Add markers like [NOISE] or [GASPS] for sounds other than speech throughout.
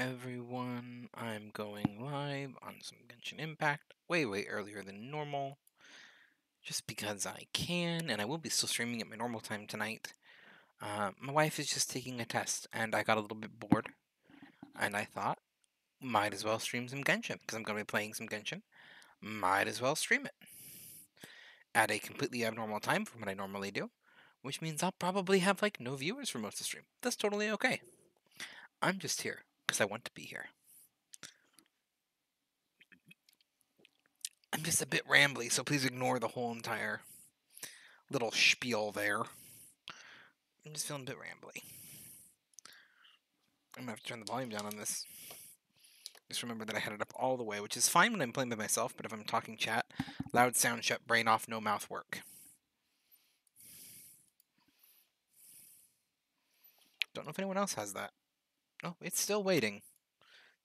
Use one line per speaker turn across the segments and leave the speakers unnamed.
everyone. I'm going live on some Genshin Impact way, way earlier than normal. Just because I can, and I will be still streaming at my normal time tonight. Uh, my wife is just taking a test, and I got a little bit bored. And I thought, might as well stream some Genshin, because I'm going to be playing some Genshin. Might as well stream it. At a completely abnormal time from what I normally do, which means I'll probably have like no viewers for most of the stream. That's totally okay. I'm just here because I want to be here. I'm just a bit rambly, so please ignore the whole entire little spiel there. I'm just feeling a bit rambly. I'm gonna have to turn the volume down on this. Just remember that I had it up all the way, which is fine when I'm playing by myself, but if I'm talking chat, loud sound shut, brain off, no mouth work. Don't know if anyone else has that. Oh, it's still waiting.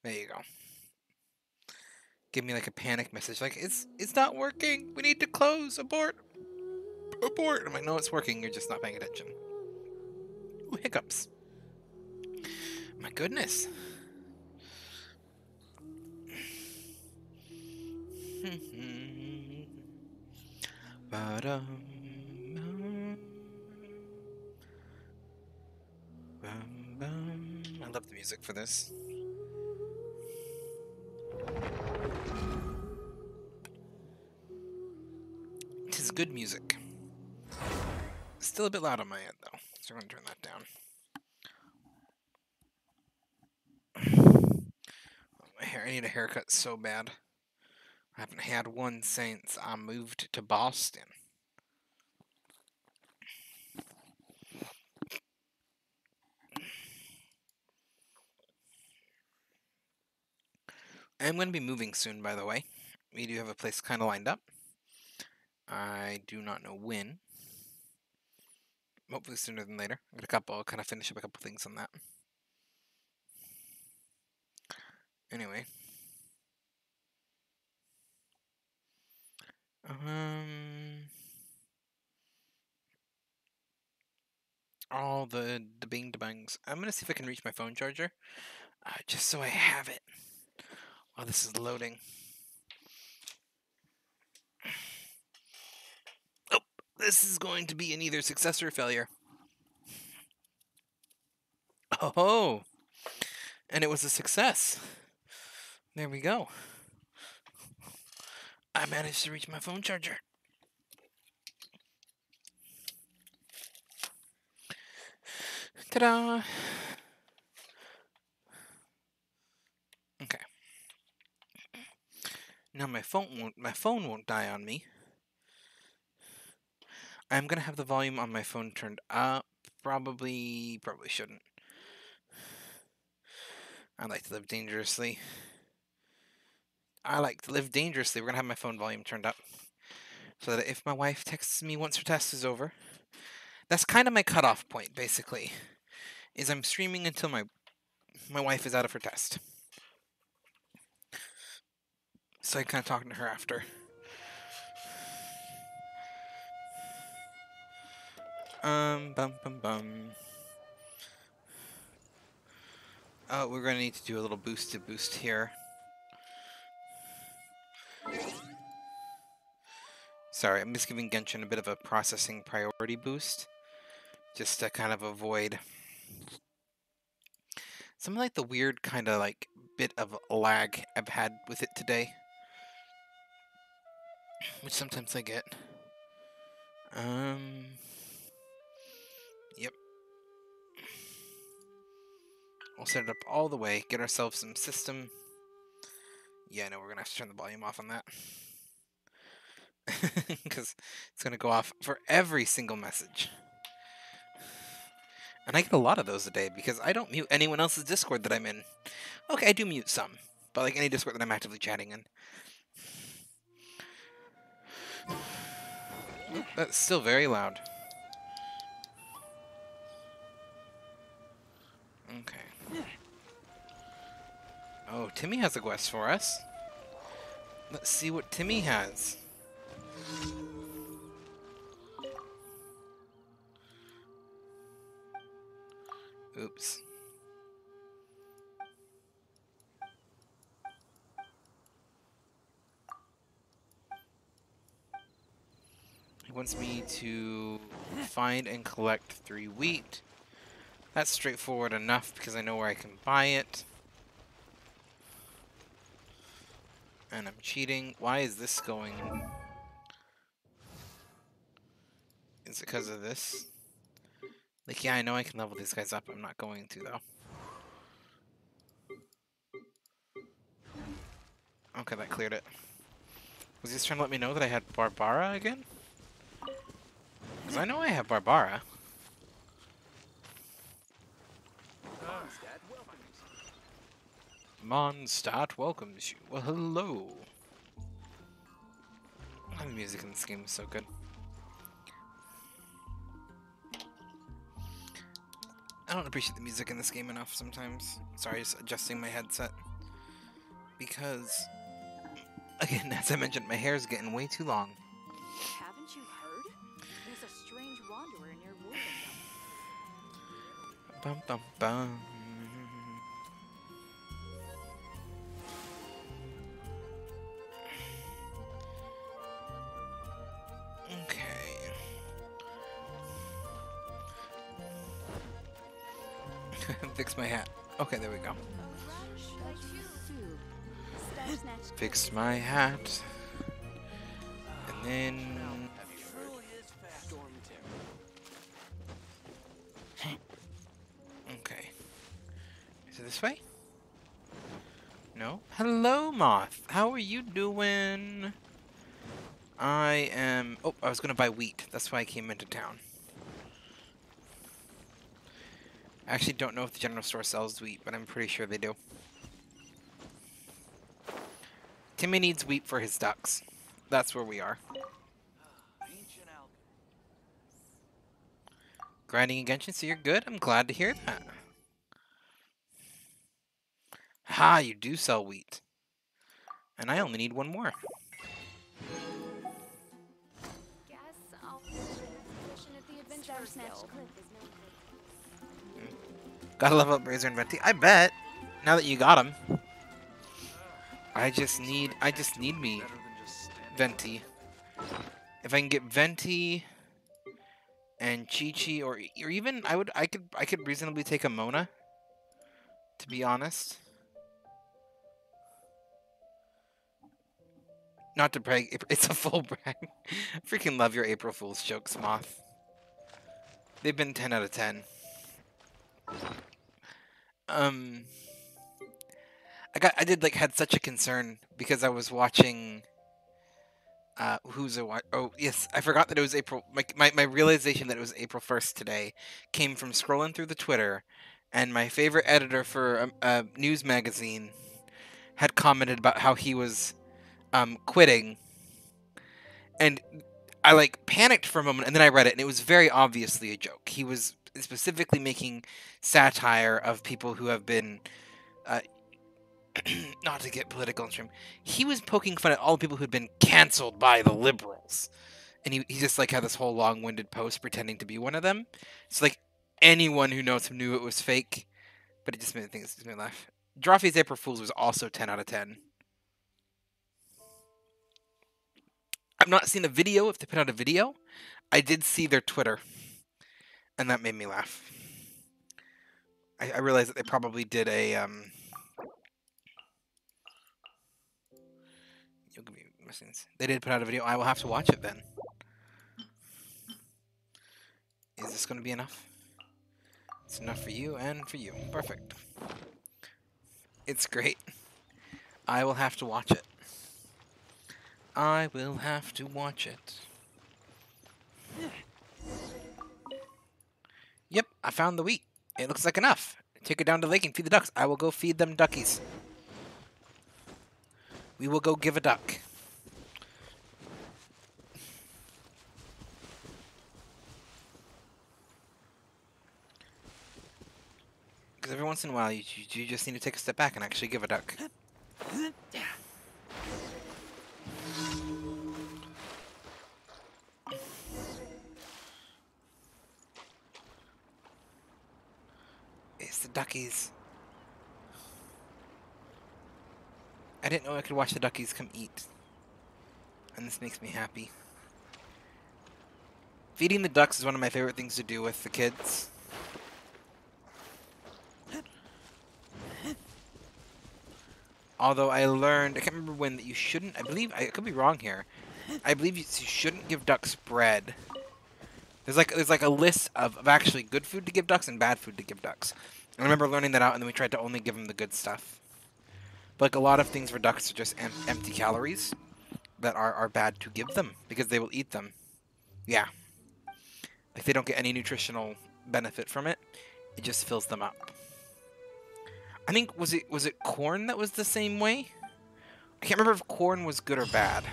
There you go. Give me like a panic message, like it's it's not working. We need to close. Abort. Abort. I'm like, no, it's working. You're just not paying attention. Ooh, hiccups. My goodness. [LAUGHS] I love the music for this. It is good music. Still a bit loud on my end, though, so I'm going to turn that down. [SIGHS] My hair, I need a haircut so bad. I haven't had one since I moved to Boston. I'm going to be moving soon, by the way. We do have a place kind of lined up. I do not know when. Hopefully sooner than later. I got a couple, I'll kind of finish up a couple things on that. Anyway. Um... All the, the bing bangs. I'm going to see if I can reach my phone charger. Uh, just so I have it. Oh, this is loading. Oh, this is going to be an either success or failure. Oh, and it was a success. There we go. I managed to reach my phone charger. Ta-da! Now my phone won't my phone won't die on me. I'm gonna have the volume on my phone turned up. Probably probably shouldn't. I like to live dangerously. I like to live dangerously. We're gonna have my phone volume turned up. So that if my wife texts me once her test is over, that's kind of my cutoff point, basically. Is I'm streaming until my my wife is out of her test. So I kind of talking to her after. Um, bum bum bum. Oh, we're going to need to do a little boost to boost here. Sorry, I'm just giving Genshin a bit of a processing priority boost. Just to kind of avoid some like the weird kind of like bit of lag I've had with it today which sometimes I get. Um, yep. We'll set it up all the way, get ourselves some system. Yeah, no, we're going to have to turn the volume off on that. [LAUGHS] Because it's going to go off for every single message. And I get a lot of those a day because I don't mute anyone else's Discord that I'm in. Okay, I do mute some, but like any Discord that I'm actively chatting in. That's still very loud. Okay. Oh, Timmy has a quest for us. Let's see what Timmy has. Oops. Wants me to find and collect three wheat. That's straightforward enough because I know where I can buy it. And I'm cheating. Why is this going... Is it because of this? Like, yeah, I know I can level these guys up. I'm not going to, though. Okay, that cleared it. Was he just trying to let me know that I had Barbara again? Because I know I have Barbara. Mondstadt welcomes you. Well, hello. the music in this game is so good. I don't appreciate the music in this game enough sometimes. Sorry, just adjusting my headset. Because, again, [LAUGHS] as I mentioned, my hair is getting way too long. Bum bum bum. Okay. [LAUGHS] Fix my hat. Okay, there we go. Fix my hat. And then... this way? No? Hello, Moth. How are you doing? I am... Oh, I was going to buy wheat. That's why I came into town. I actually don't know if the general store sells wheat, but I'm pretty sure they do. Timmy needs wheat for his ducks. That's where we are. Grinding against you, so you're good? I'm glad to hear that. Ha, you do sell wheat. And I only need one more.
Guess I'll the
Gotta level up Razor and Venti. I bet. Now that you got him. I just need, I just need me Venti. If I can get Venti and Qiqi, or or even I would, I could, I could reasonably take a Mona. To be honest. Not to brag, [LAUGHS] it's a full brag. Freaking love your April Fool's jokes, Moth. They've been 10 out of 10. Um, I got, I did like had such a concern because I was watching. Uh, who's a oh yes, I forgot that it was April. My, my my realization that it was April first today came from scrolling through the Twitter, and my favorite editor for a, a news magazine had commented about how he was um, quitting, and I like panicked for a moment, and then I read it, and it was very obviously a joke. He was specifically making satire of people who have been uh, [CLEARS THROAT] not to get political and he was poking fun at all the people who'd been canceled by the liberals. And he, he just like had this whole long-winded post pretending to be one of them. So like anyone who knows him knew it was fake, but it just made things made me laugh. Drawfee's April Fools was also 10 out of 10. I've not seen a video if they put out a video. I did see their Twitter, and that made me laugh. I, I realized that they probably did a um, They did put out a video. I will have to watch it then. Is this going to be enough? It's enough for you and for you. Perfect. It's great. I will have to watch it. I will have to watch it. Yep, I found the wheat. It looks like enough. Take it down to the lake and feed the ducks. I will go feed them duckies. We will go give a duck. Because every once in a while, you, you just need to take a step back and actually give a duck. It's the duckies. I didn't know I could watch the duckies come eat. And this makes me happy. Feeding the ducks is one of my favorite things to do with the kids. Although I learned, I can't remember when, that you shouldn't, I believe, I could be wrong here. I believe you, you shouldn't give ducks bread. There's like there's like a list of, of actually good food to give ducks and bad food to give ducks. I remember learning that out, and then we tried to only give them the good stuff. But like a lot of things for ducks are just em empty calories that are, are bad to give them because they will eat them. Yeah. Like they don't get any nutritional benefit from it. It just fills them up. I think was it was it corn that was the same way? I can't remember if corn was good or bad.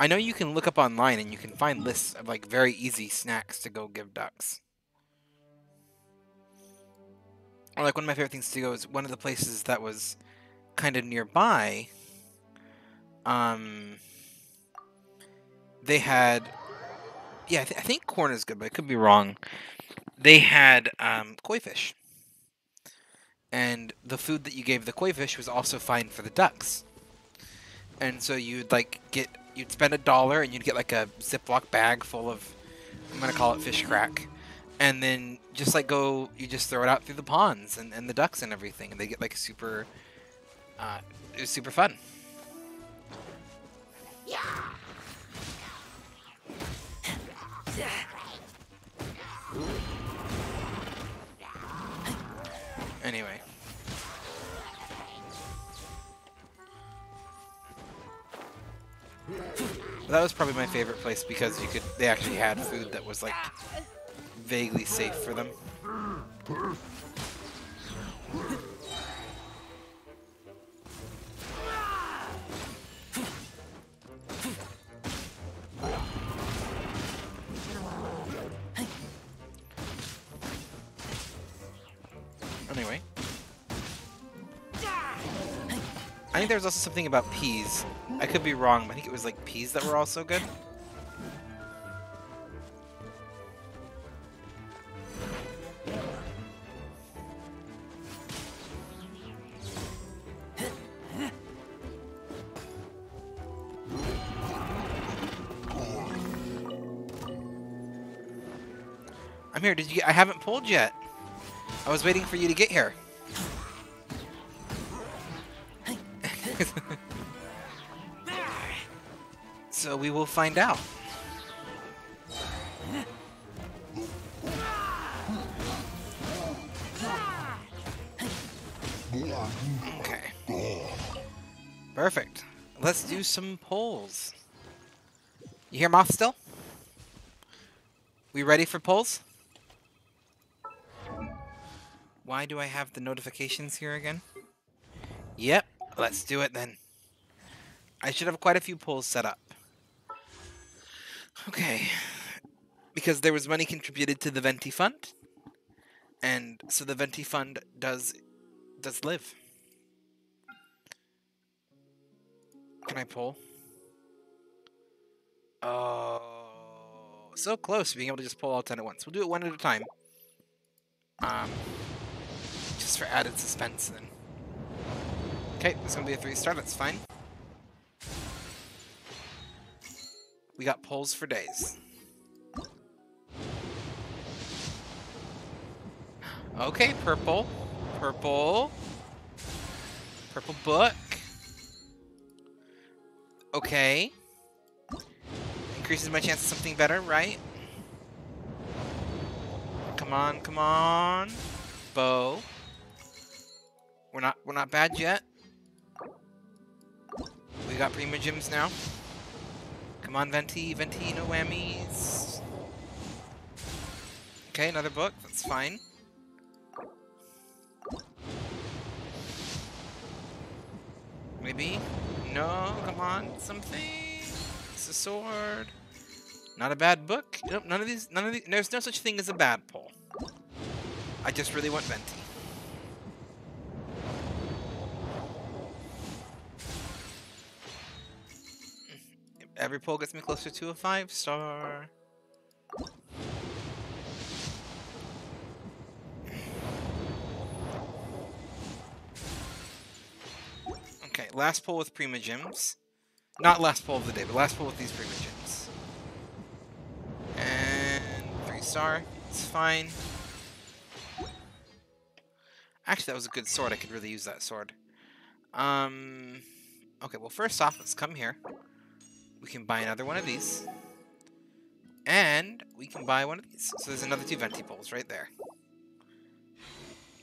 I know you can look up online and you can find lists of like very easy snacks to go give ducks. Or like one of my favorite things to go is one of the places that was kind of nearby. Um, they had, yeah, I, th I think corn is good, but I could be wrong. They had um, koi fish, and the food that you gave the koi fish was also fine for the ducks. And so you'd like get you'd spend a dollar and you'd get like a Ziploc bag full of I'm gonna call it fish crack, and then just like go you just throw it out through the ponds and, and the ducks and everything, and they get like super. Uh, it was super fun. Anyway. That was probably my favorite place because you could they actually had food that was like vaguely safe for them. I think there was also something about peas. I could be wrong, but I think it was like peas that were also good. I'm here. Did you? I haven't pulled yet. I was waiting for you to get here. [LAUGHS] so we will find out. Okay. Perfect. Let's do some polls. You hear Moth still? We ready for polls? Why do I have the notifications here again? Yep, let's do it then. I should have quite a few polls set up. Okay. Because there was money contributed to the Venti Fund. And so the Venti Fund does does live. Can I pull? Oh, so close to being able to just pull all 10 at once. We'll do it one at a time. Um, just for added suspense then. Okay, it's gonna be a three star, that's fine. We got polls for days. Okay, purple. Purple. Purple book. Okay. Increases my chance of something better, right? Come on, come on. Bow. We're not we're not bad yet. Got Primogems now. Come on, Venti, Venti, no whammies. Okay, another book, that's fine. Maybe? No, come on, something. It's a sword. Not a bad book. Nope, none of these, none of these, there's no such thing as a bad pull. I just really want Venti. Every pull gets me closer to a five star. Okay, last pull with Primogems. Not last pull of the day, but last pull with these Primogems. And three star. It's fine. Actually, that was a good sword. I could really use that sword. Um, okay, well, first off, let's come here. We can buy another one of these. And we can buy one of these. So there's another two venti poles right there.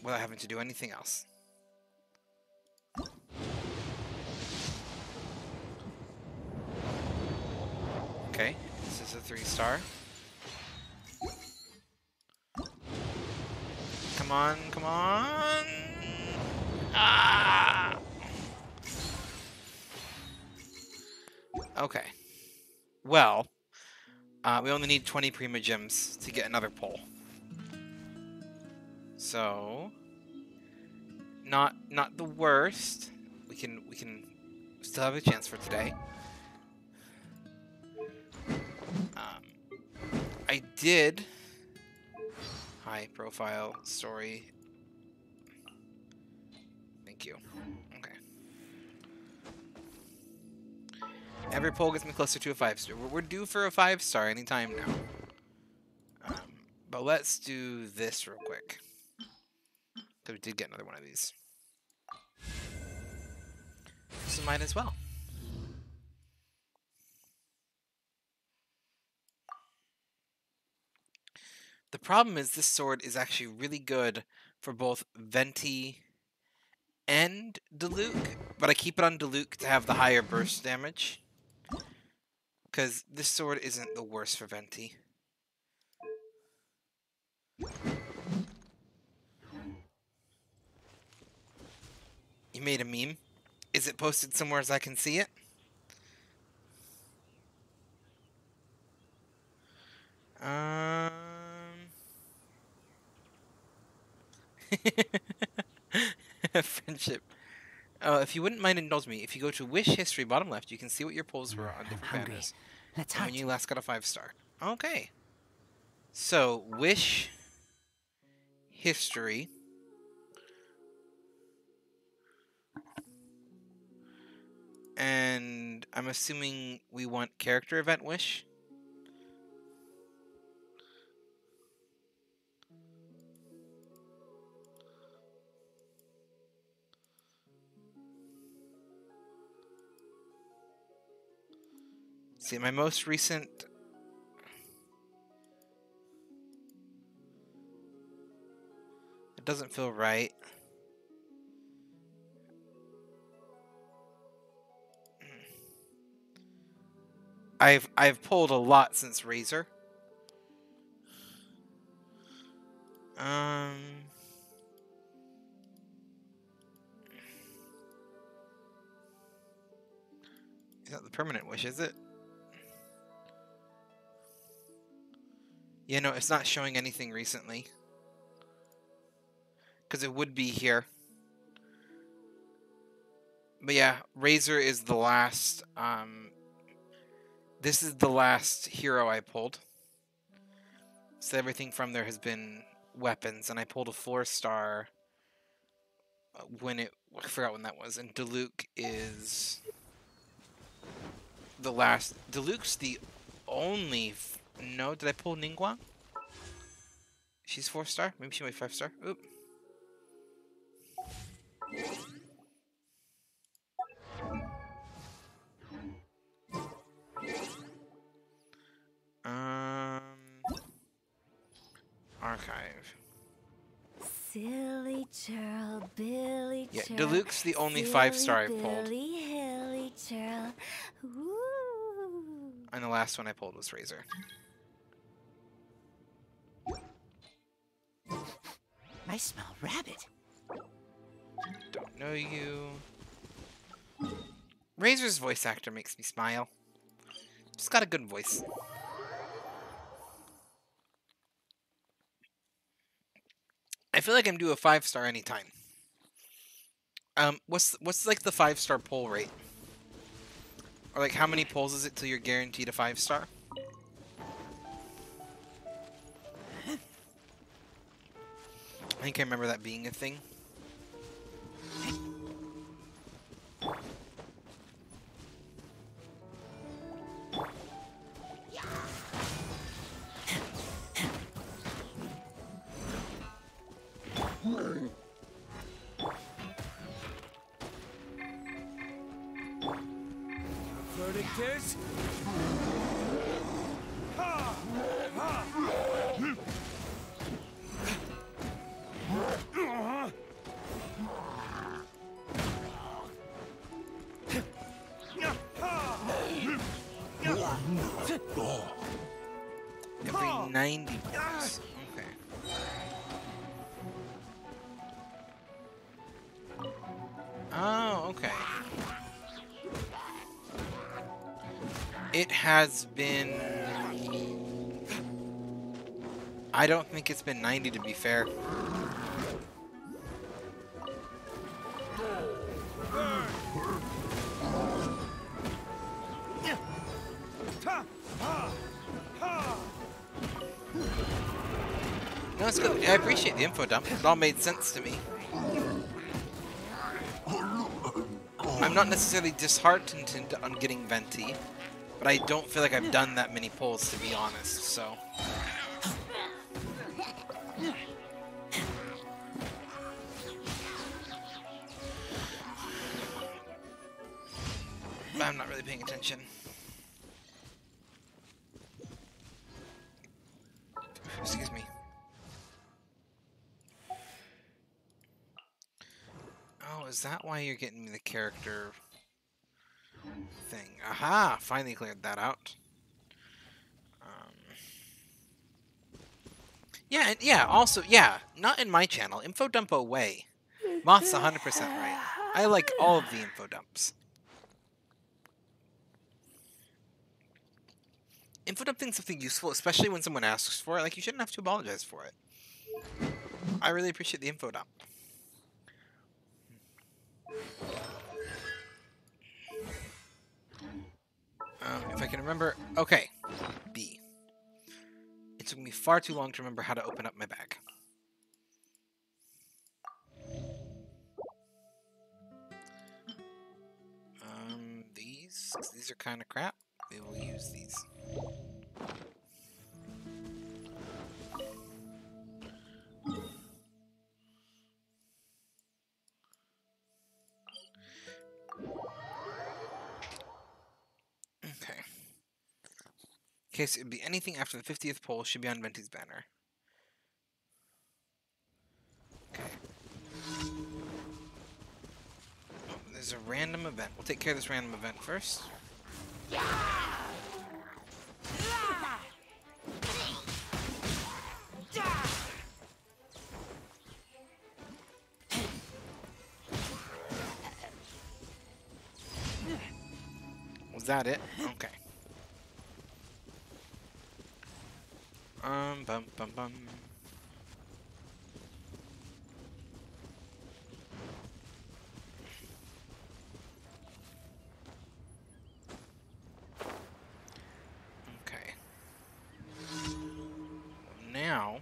Without having to do anything else. Okay, this is a three star. Come on, come on! Ah! Okay. Well, uh, we only need 20 Primogems to get another pole. So, not not the worst. We can we can still have a chance for today. Um, I did high profile story. Thank you. Every poll gets me closer to a five star. We're, due for a five star anytime now. Um, but let's do this real quick. Because we did get another one of these. So might as well. The problem is this sword is actually really good for both Venti and Diluc, but I keep it on Diluc to have the higher burst damage. Because this sword isn't the worst for Venti. You made a meme? Is it posted somewhere as I can see it? Um... [LAUGHS] Friendship. Uh, if you wouldn't mind indulging me, if you go to Wish History, bottom left, you can see what your polls were on different
hungry.
banners.
Let's hunt.
when you last got a five star. Okay. So, Wish History. And I'm assuming we want character event wish. See, my most recent. It doesn't feel right. I've I've pulled a lot since Razor. Um. Is that the permanent wish, is it? Yeah, no, it's not showing anything recently. Because it would be here. But yeah, Razor is the last, um... This is the last hero I pulled. So everything from there has been weapons, and I pulled a four-star uh, when it... I forgot when that was. And Diluc is... The last... Diluc's the only... No, did I pull Ningguang? She's four star? Maybe she might five star. Oop. Um. Archive.
Silly churl, Billy
Yeah,
churl.
Diluc's the only five star I've pulled.
Billy, hilly churl. Ooh.
And the last one I pulled was Razor.
I smell rabbit.
Don't know you. Razor's voice actor makes me smile. Just got a good voice. I feel like I'm due a five star anytime. Um, what's what's like the five star pull rate? Or like how many pulls is it till you're guaranteed a five star? Think I remember that being a thing. Has been... I don't think it's been 90 to be fair. No, it's good. I appreciate the info dump. It all made sense to me. I'm not necessarily disheartened on getting Venti, but I don't feel like I've done that many pulls, to be honest, so... But I'm not really paying attention. Excuse me. Oh, is that why you're getting me the character thing? Aha! Finally cleared that out. Um, yeah, and yeah, also, yeah, not in my channel. Info dump away. Moth's 100% right. I like all of the info dumps. Info dumping something useful, especially when someone asks for it. Like, you shouldn't have to apologize for it. I really appreciate the info dump. Um, if I can remember... Okay. B. It took me far too long to remember how to open up my bag. Um, these... These are kind of crap. We will use these. Case it would be anything after the 50th poll should be on Venti's banner. Okay. Oh, there's a random event. We'll take care of this random event first. Was that it? Okay. Um, bum, bum, bum. Okay. Now.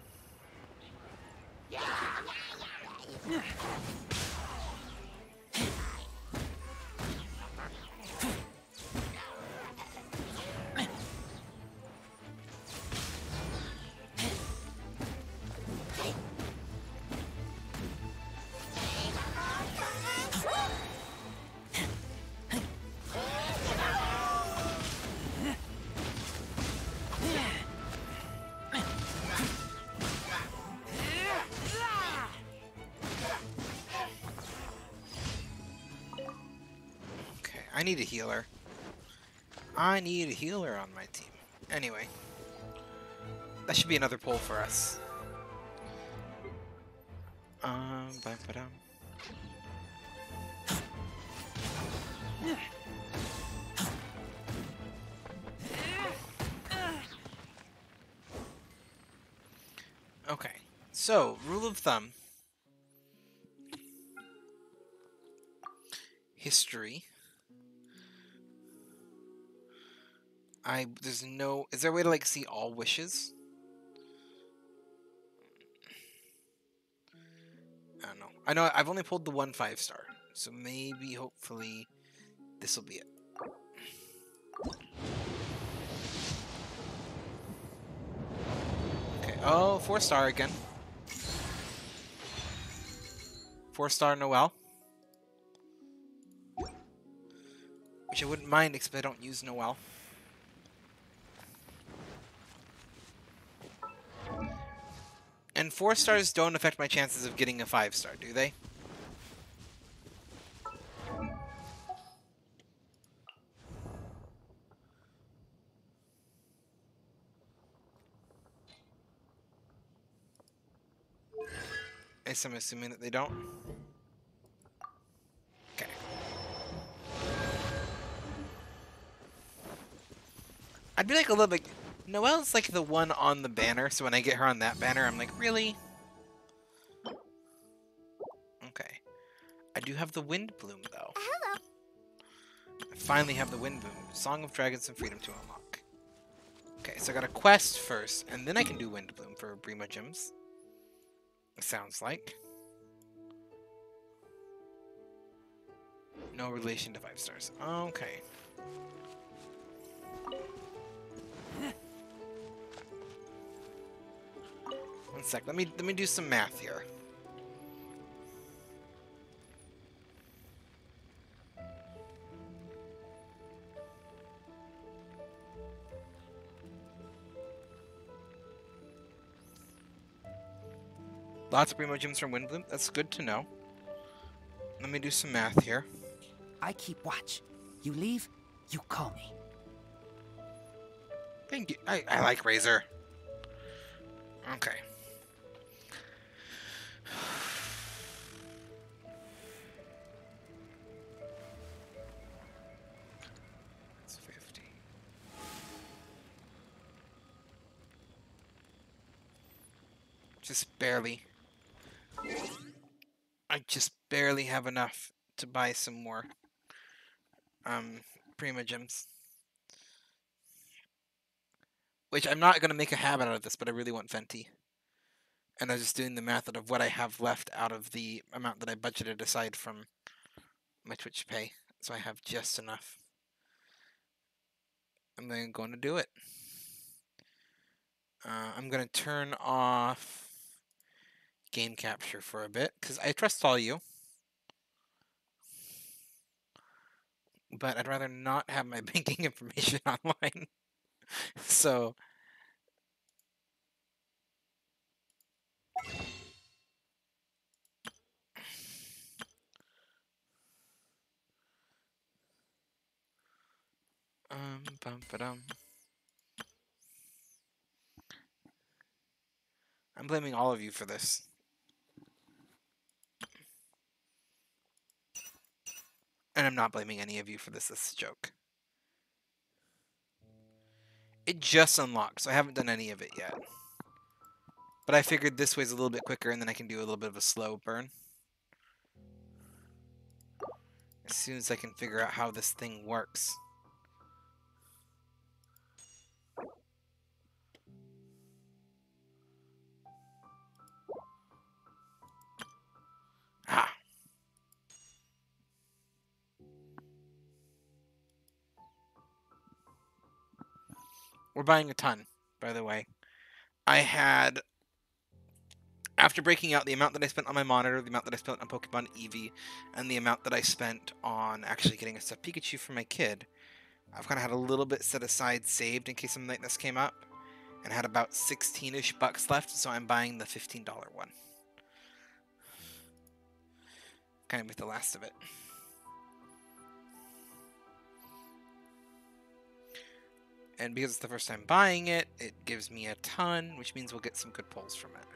I need a healer. I need a healer on my team. Anyway. That should be another pull for us. Um, bum, ba-dum. Okay, so rule of thumb. History. I there's no is there a way to like see all wishes? I don't know. I know I've only pulled the one five star, so maybe hopefully this will be it. Okay. Oh, four star again. Four star Noelle. Which I wouldn't mind because I don't use Noelle. And four stars don't affect my chances of getting a five star, do they? I guess I'm assuming that they don't. Okay. I'd be like a little bit. Noelle's like the one on the banner, so when I get her on that banner, I'm like, really? Okay. I do have the Windblume, though.
Uh, hello.
I finally have the Windblume. Song of Dragons and Freedom to unlock. Okay, so I got a quest first, and then I can do Windblume for Primogems. It sounds like. No relation to five stars. Okay. One sec. Let me let me do some math here. Lots of Primogems from Windblume. That's good to know. Let me do some math here.
I keep watch. You leave, you call me.
Thank you. I, I like Razor. Okay. Barely. I just barely have enough to buy some more um Primogems. Which I'm not going to make a habit out of this, but I really want Venti. And I was just doing the math of what I have left out of the amount that I budgeted aside from my Twitch pay. So I have just enough. I'm then going to do it. Uh, I'm going to turn off game capture for a bit because I trust all you. But I'd rather not have my [LAUGHS] banking information [LAUGHS] online. so um bum ba-dum. I'm blaming all of you for this. And I'm not blaming any of you for this. This is a joke. It just unlocked, so I haven't done any of it yet. But I figured this way's a little bit quicker, and then I can do a little bit of a slow burn. As soon as I can figure out how this thing works. We're buying a ton, by the way. I had, after breaking out the amount that I spent on my monitor, the amount that I spent on Pokemon Eevee, and the amount that I spent on actually getting a stuffed Pikachu for my kid, I've kind of had a little bit set aside saved in case something like this came up, and had about 16-ish bucks left, so I'm buying the $15 one. Kind of with the last of it. And because it's the first time buying it, it gives me a ton, which means we'll get some good pulls from it.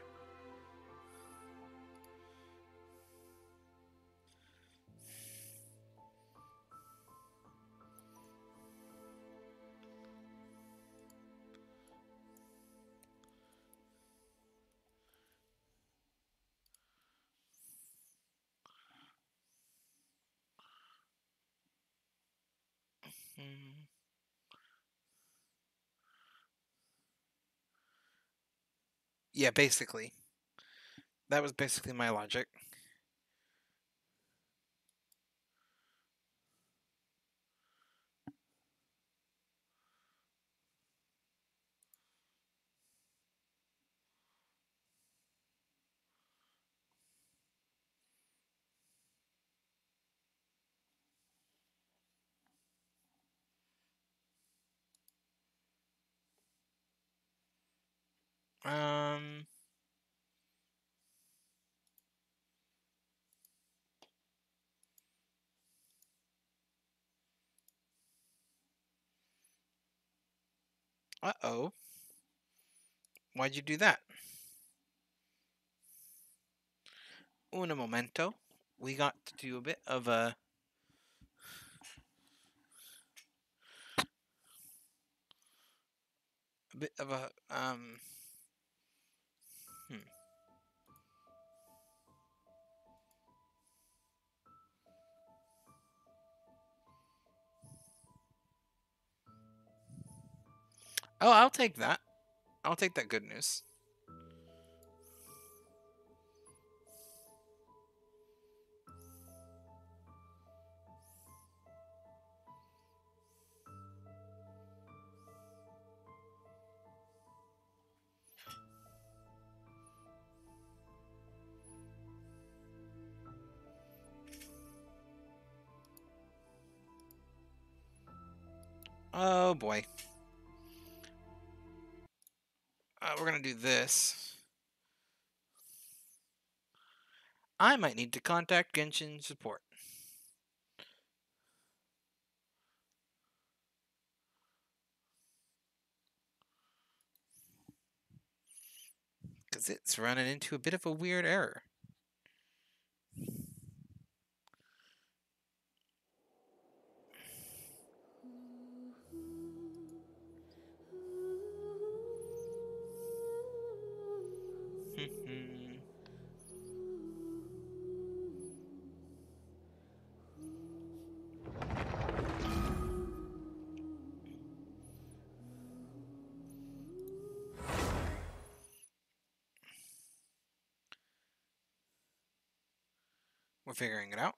Yeah, basically. That was basically my logic. Uh-oh. Why'd you do that? Un momento. We got to do a bit of a... A bit of a, um... Oh, I'll take that. I'll take that good news. Oh boy. Uh, we're gonna do this. I might need to contact Genshin support. Because it's running into a bit of a weird error. Figuring it out.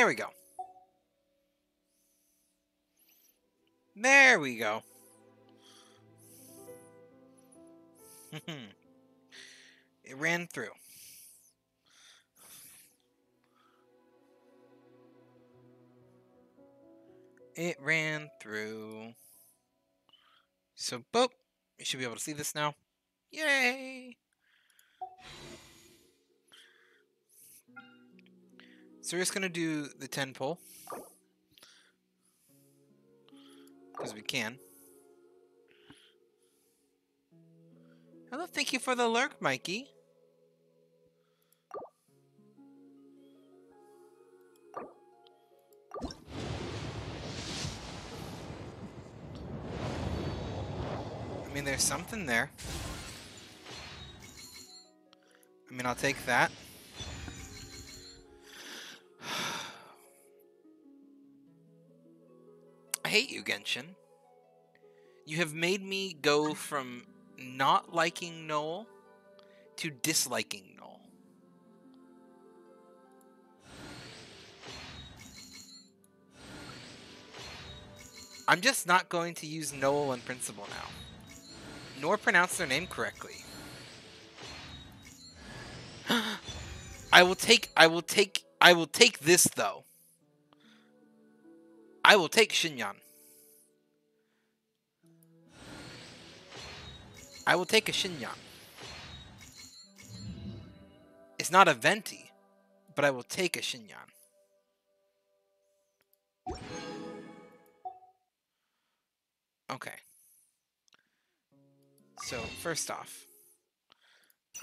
There we go. There we go. [LAUGHS] it ran through. It ran through. So, boop. You should be able to see this now. Yay! So we're just gonna do the 10 pull. Because we can. Hello, thank you for the lurk, Mikey. I mean, there's something there. I mean, I'll take that. Hate you, Genshin. You have made me go from not liking Noel to disliking Noel. I'm just not going to use Noel in principle now, nor pronounce their name correctly. [GASPS] I will take I will take I will take this though. I will take Xinyan. I will take a Xinyan. It's not a Venti, but I will take a Xinyan. Okay. So first off,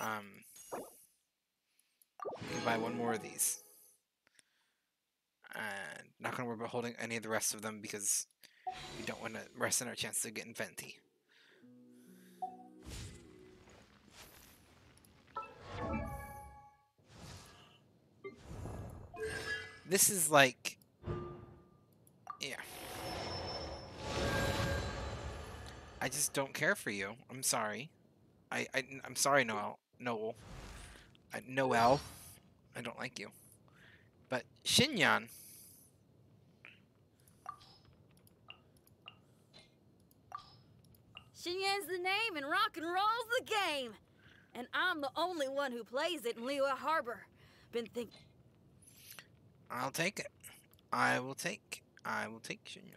um, you can buy one more of these. And not gonna worry about holding any of the rest of them because we don't want to rest in our chance to get venti. This is like, yeah. I just don't care for you. I'm sorry. I, I I'm sorry, Noel. Noel. Noel. I don't like you. But Xinyan.
Xinyan's the name and rock and roll's the game. And I'm the only one who plays it in Liyue Harbor. Been thinking.
I'll take it. I will take. I will take Xinyan.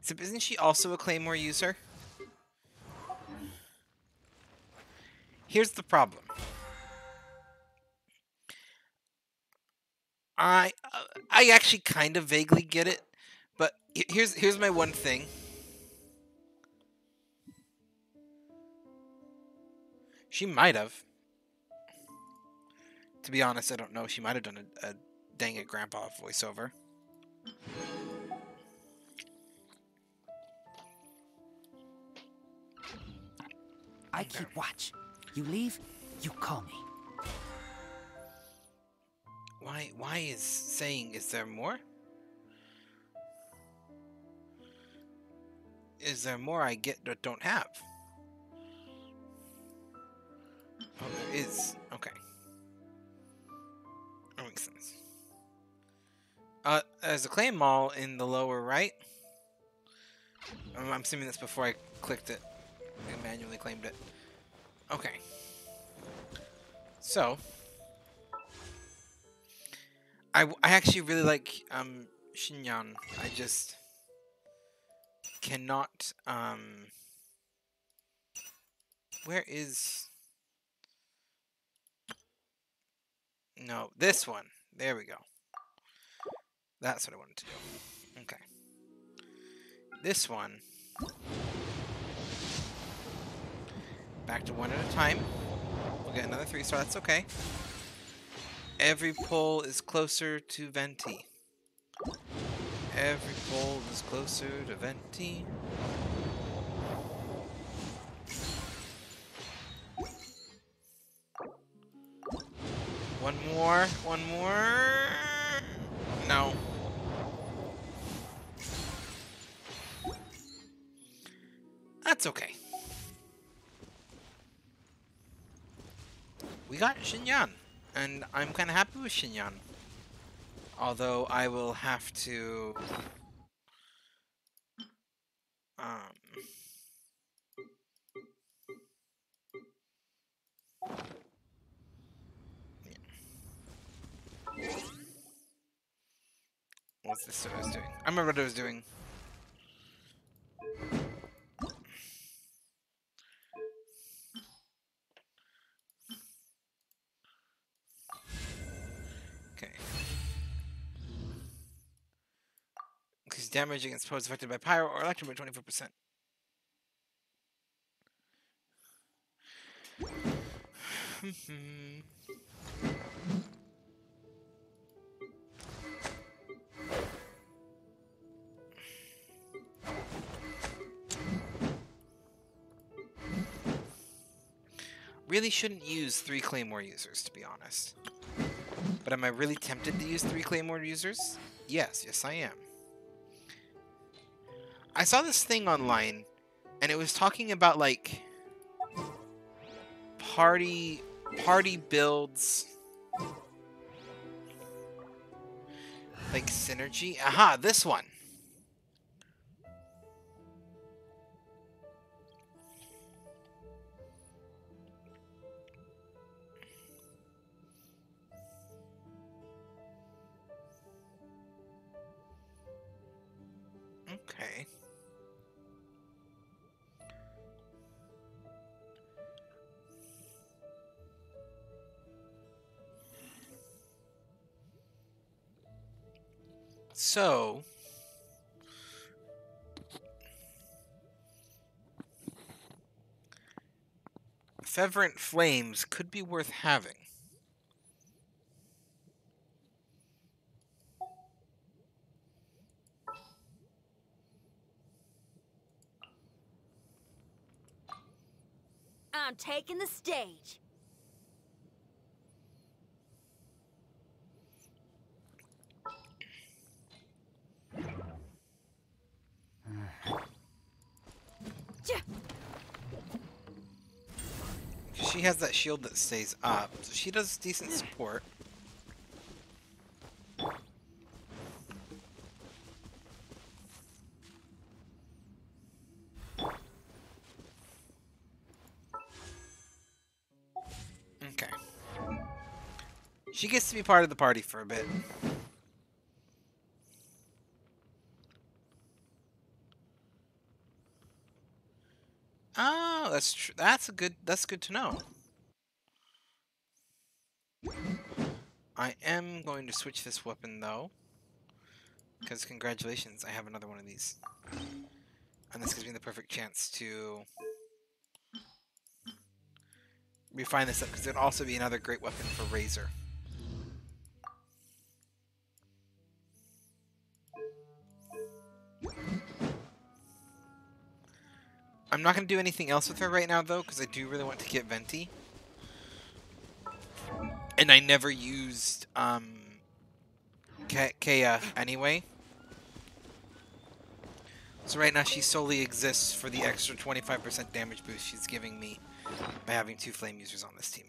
Except, isn't she also a Claymore user? Here's the problem. I uh, I actually kind of vaguely get it, but here's here's my one thing. She might have. To be honest, I don't know. She might have done a, a dang it grandpa voiceover.
I keep watch. You leave, you call me.
Why why is saying is there more? Is there more I get that don't have? Oh, there is. Okay. That makes sense. Uh, there's a claim mall in the lower right. I'm assuming that's before I clicked it. I manually claimed it. Okay. So, I, I actually really like um Xinyan. I just cannot um where is No, this one. There we go. That's what I wanted to do. Okay. This one. Back to one at a time. We'll get another three star, that's okay. Every pole is closer to Venti. Every pole is closer to Venti. One more, one more. No. That's okay. We got Xinyan, and I'm kind of happy with Xinyan. Although I will have to. Um. What's this was doing? I remember what I was doing. Damage against foes affected by pyro or electric by 24%. [LAUGHS] really shouldn't use three Claymore users, to be honest. But am I really tempted to use three Claymore users? Yes, yes I am. I saw this thing online, and it was talking about, like, party, party builds, like, synergy. Aha, this one. So. Fervent Flames could be worth having.
I'm taking the stage.
She has that shield that stays up, so she does decent hmm. support. Okay. She gets to be part of the party for a bit. Oh, that's true. That's a good. That's good to know. I am going to switch this weapon though, because congratulations, I have another one of these, and this gives me the perfect chance to refine this up. Because it'd also be another great weapon for Razor. I'm not going to do anything else with her right now, though, because I do really want to get Venti. And I never used um, Ka- Kaeya anyway. So right now she solely exists for the extra 25% damage boost she's giving me by having two flame users on this team.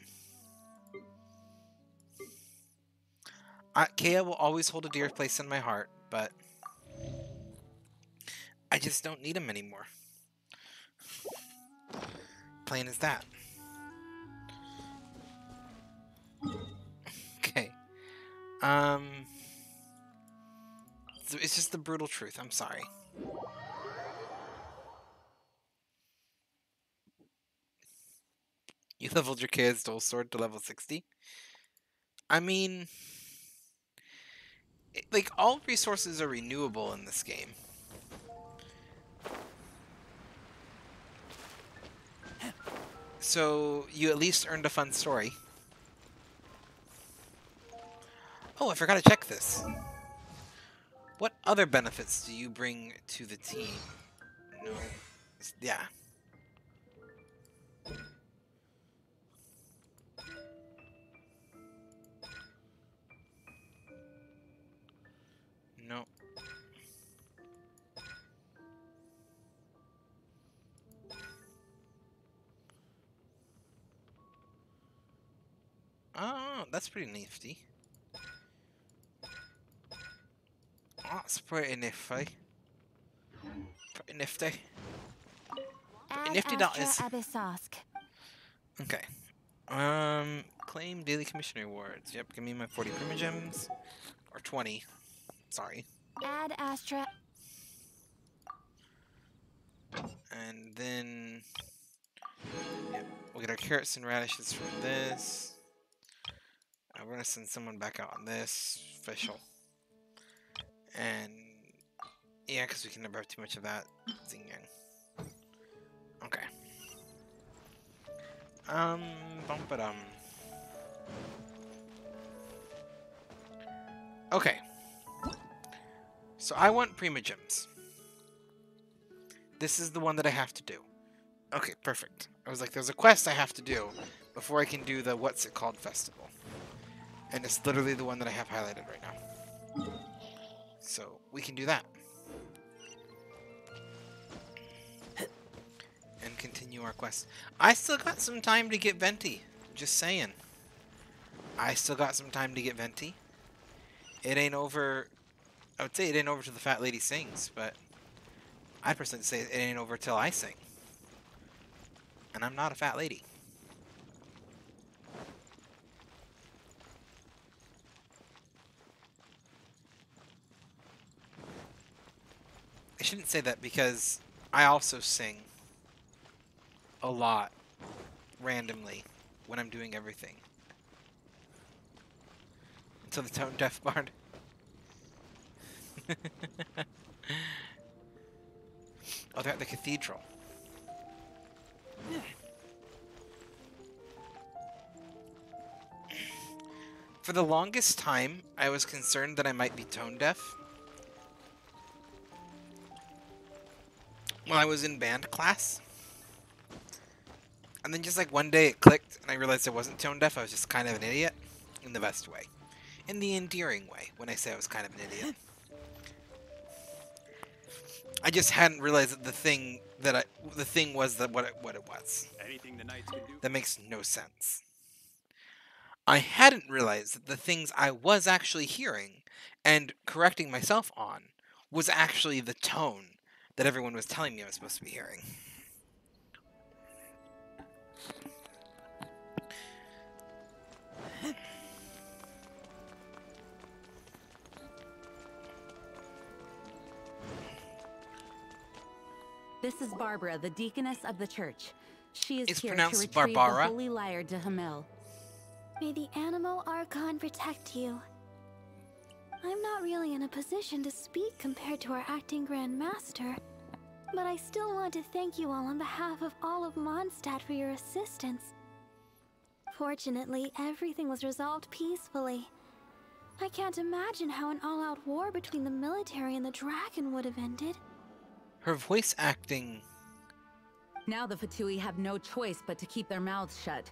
Uh, Kaeya will always hold a dear place in my heart, but I just don't need him anymore. Plain as that. Okay. Um. It's just the brutal truth. I'm sorry. You leveled your kid's dual sword to level 60? I mean. it- like, all resources are renewable in this game. So, you at least earned a fun story. Oh, I forgot to check this. What other benefits do you bring to the team? No. Yeah. No. Oh, that's pretty nifty. That's pretty nifty. Pretty nifty.
Ad
nifty dollars.
Abyssosk.
Okay. Um, claim daily commission rewards. Yep, give me my 40 primogems. Or 20. Sorry.
Add Astra.
And then... Yep, we'll get our carrots and radishes from this. We're gonna send someone back out on this. Official. And... Yeah, because we can never have too much of that. Yang. Okay. Um, bump it um. Okay. So I want primogems. This is the one that I have to do. Okay, perfect. I was like, there's a quest I have to do before I can do the what's it called festival. And it's literally the one that I have highlighted right now. So we can do that. And continue our quest. I still got some time to get Venti. Just saying. I still got some time to get Venti. It ain't over. I would say it ain't over till the fat lady sings, but I'd personally say it ain't over till I sing. And I'm not a fat lady. I shouldn't say that because I also sing a lot randomly when I'm doing everything. Until the tone deaf bard. [LAUGHS] oh, they're at the cathedral. Hmm. For the longest time, I was concerned that I might be tone deaf While I was in band class. And then just like one day it clicked and I realized I wasn't tone deaf, I was just kind of an idiot. In the best way. In the endearing way, when I say I was kind of an idiot. I just hadn't realized that the thing that I the thing was that what it, what it was.
Anything the Knights can do.
That makes no sense. I hadn't realized that the things I was actually hearing and correcting myself on was actually the tone that everyone was telling me I was supposed to be hearing.
This is Barbara, the deaconess of the church. She is
It's
here to
pronounced
retrieve
Barbara.
the holy lyre der Himmel.
May the Anemo Archon protect you. I'm not really in a position to speak compared to our acting Grand Master, but I still want to thank you all on behalf of all of Mondstadt for your assistance. Fortunately, everything was resolved peacefully. I can't imagine how an all-out war between the military and the dragon would have ended.
Her voice acting
Now the Fatui have no choice but to keep their mouths shut.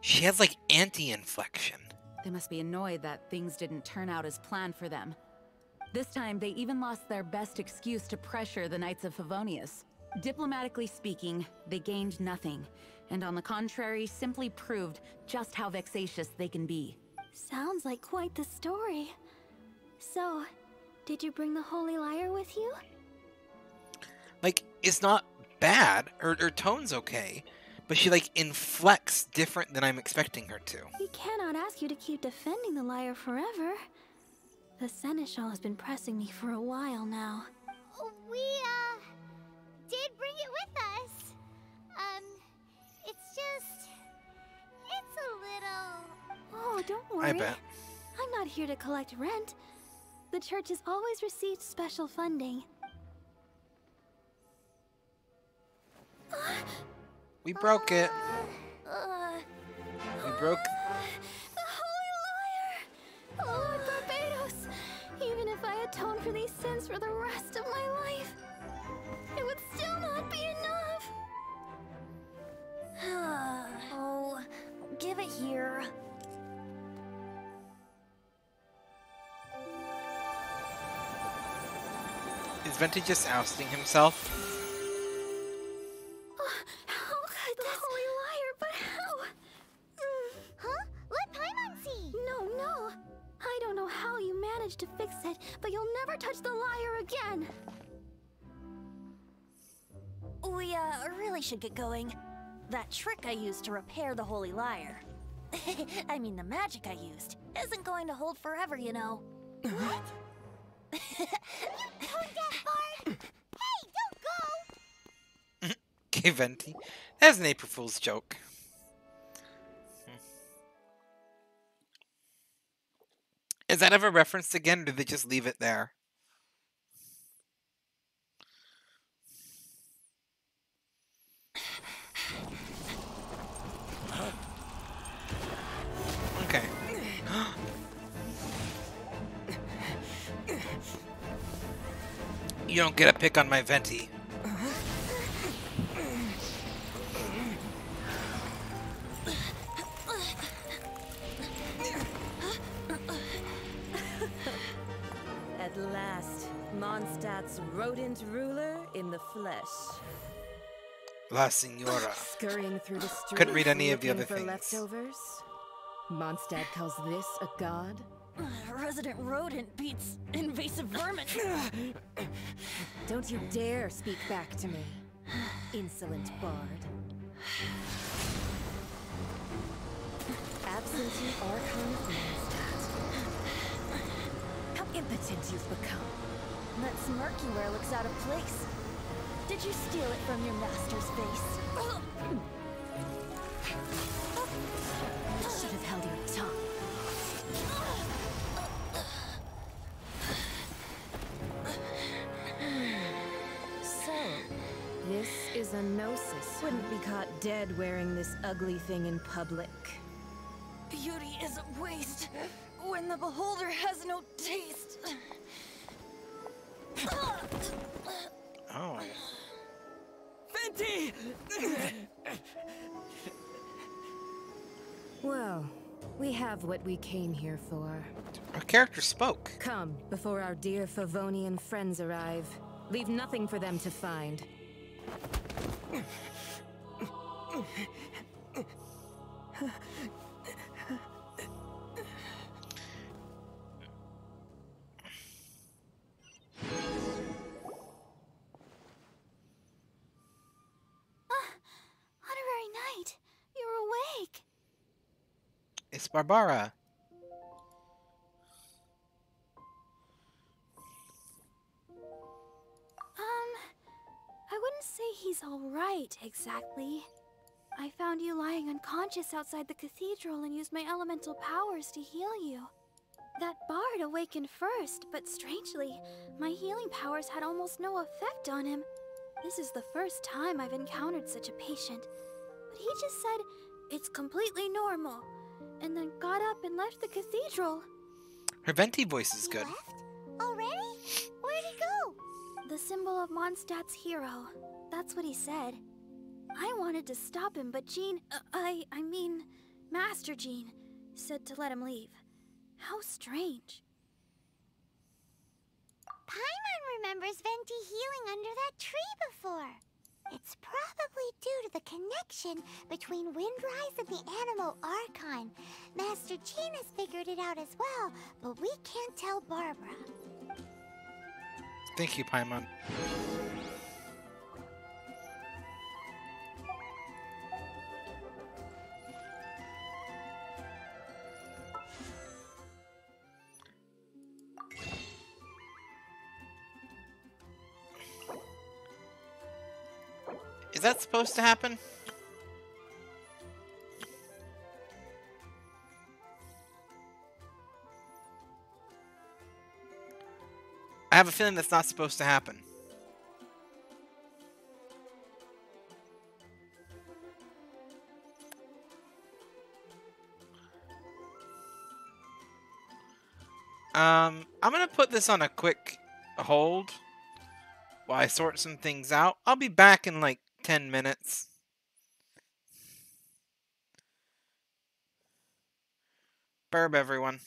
she has like anti-inflection.
They must be annoyed that things didn't turn out as planned for them. This time, they even lost their best excuse to pressure the Knights of Favonius. Diplomatically speaking, they gained nothing, and on the contrary, simply proved just how vexatious they can be.
Sounds like quite the story. So, did you bring the Holy Lyre with you?
Like it's not bad. Her her tone's okay, but she like inflects different than I'm expecting her to.
We cannot ask you to keep defending the lyre forever. The Seneschal has been pressing me for a while now.
We, uh, did bring it with us. Um, it's just. It's a little.
Oh, don't worry.
I bet.
I'm not here to collect rent. The church has always received special funding. [GASPS]
We broke it. We broke.
Holy Lyre! Oh, Lord Barbatos! Even if I atone for these sins for the rest of my life, it would still not be enough. [SIGHS] oh, give it here.
Is Venti just ousting himself?
To fix it, but you'll never touch the lyre again.
We, uh, really should get going. That trick I used to repair the Holy Lyre. [LAUGHS] I mean, the magic I used isn't going to hold forever, you know.
What? [LAUGHS] Hey, don't go! [LAUGHS]
Okay, Venti. That's an April Fool's joke. Is that ever referenced again, or did they just leave it there? Okay. [GASPS] you don't get a pick on my Venti.
Rodent ruler in the flesh.
La Signora. [LAUGHS]
Scurrying through the streets
Couldn't read any of the other things.
leftovers. Mondstadt calls this a god?
Resident rodent beats invasive vermin. [SIGHS]
Don't you dare speak back to me, insolent bard. Absentee Archon of Mondstadt. How impotent you've become.
That smirk you wear looks out of place. Did you steal it from your master's face?
You should have held your tongue. So, this is a gnosis. Wouldn't be caught dead wearing this ugly thing in public.
beauty is a waste when the beholder has no taste.
Oh.
Venti!
Well, we have what we came here for.
Our character spoke.
Come, before our dear Favonian friends arrive. Leave nothing for them to find. [LAUGHS]
It's Barbara.
Um, I wouldn't say he's alright exactly. I found you lying unconscious outside the cathedral and used my elemental powers to heal you. That bard awakened first, but strangely, my healing powers had almost no effect on him. This is the first time I've encountered such a patient. But he just said, it's completely normal, and then got up and left the cathedral.
Her venti voice is
He
good.
left? Already? Where'd he go?
The symbol of Mondstadt's hero. That's what he said. I wanted to stop him, but Jean, uh, I, I mean, Master Jean, said to let him leave. How strange.
Paimon remembers Venti healing under that tree before. It's probably due to the connection between Windrise and the Anemo Archon. Master Jean has figured it out as well, but we can't tell Barbara.
Thank you, Paimon. That supposed to happen? I have a feeling that's not supposed to happen. Um, I'm gonna put this on a quick hold while I sort some things out. I'll be back in like 10 minutes. Burb, everyone.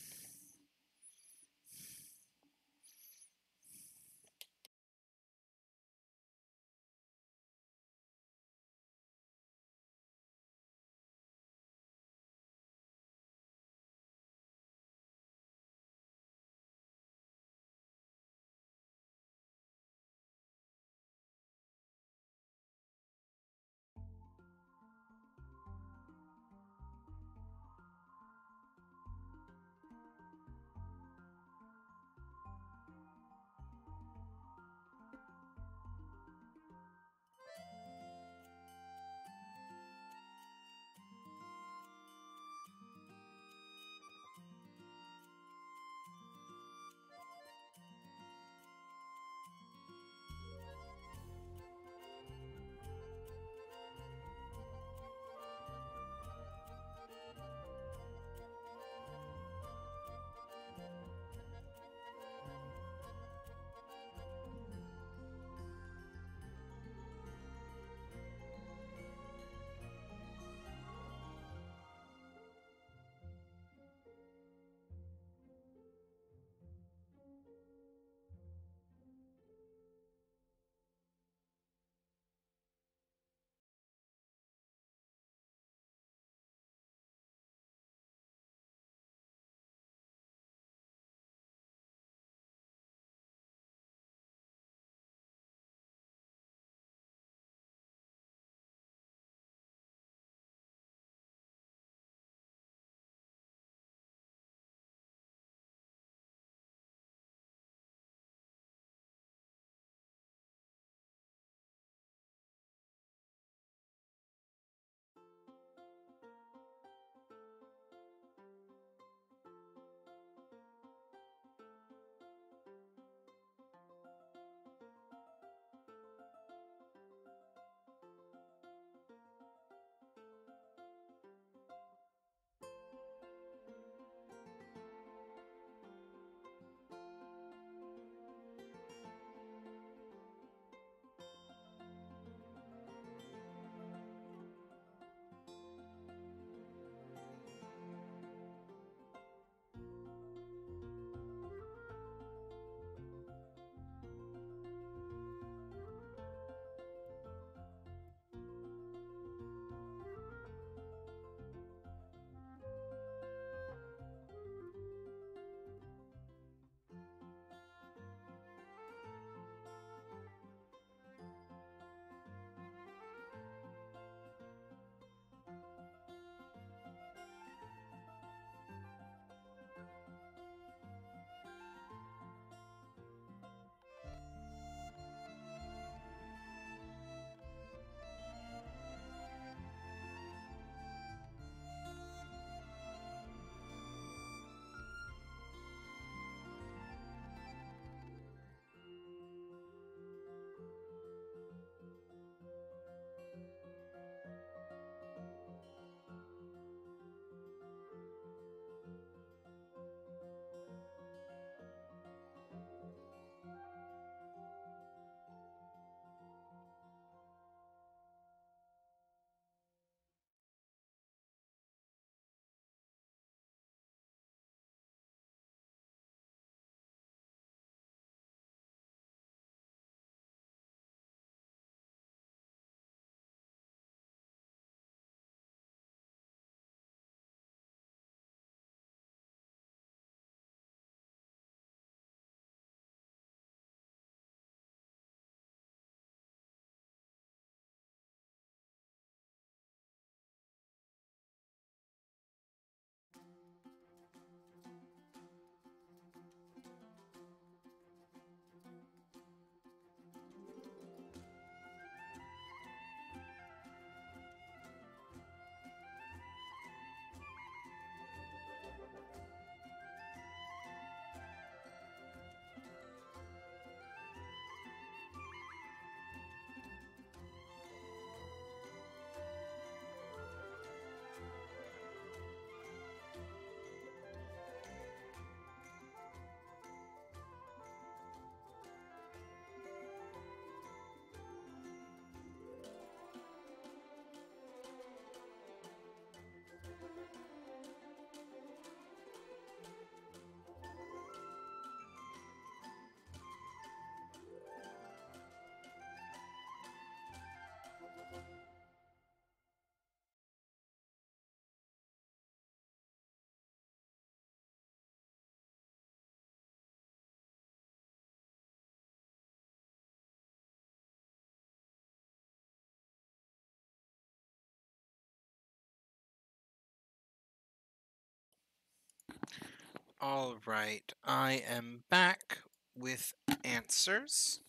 All right, I am back with answers.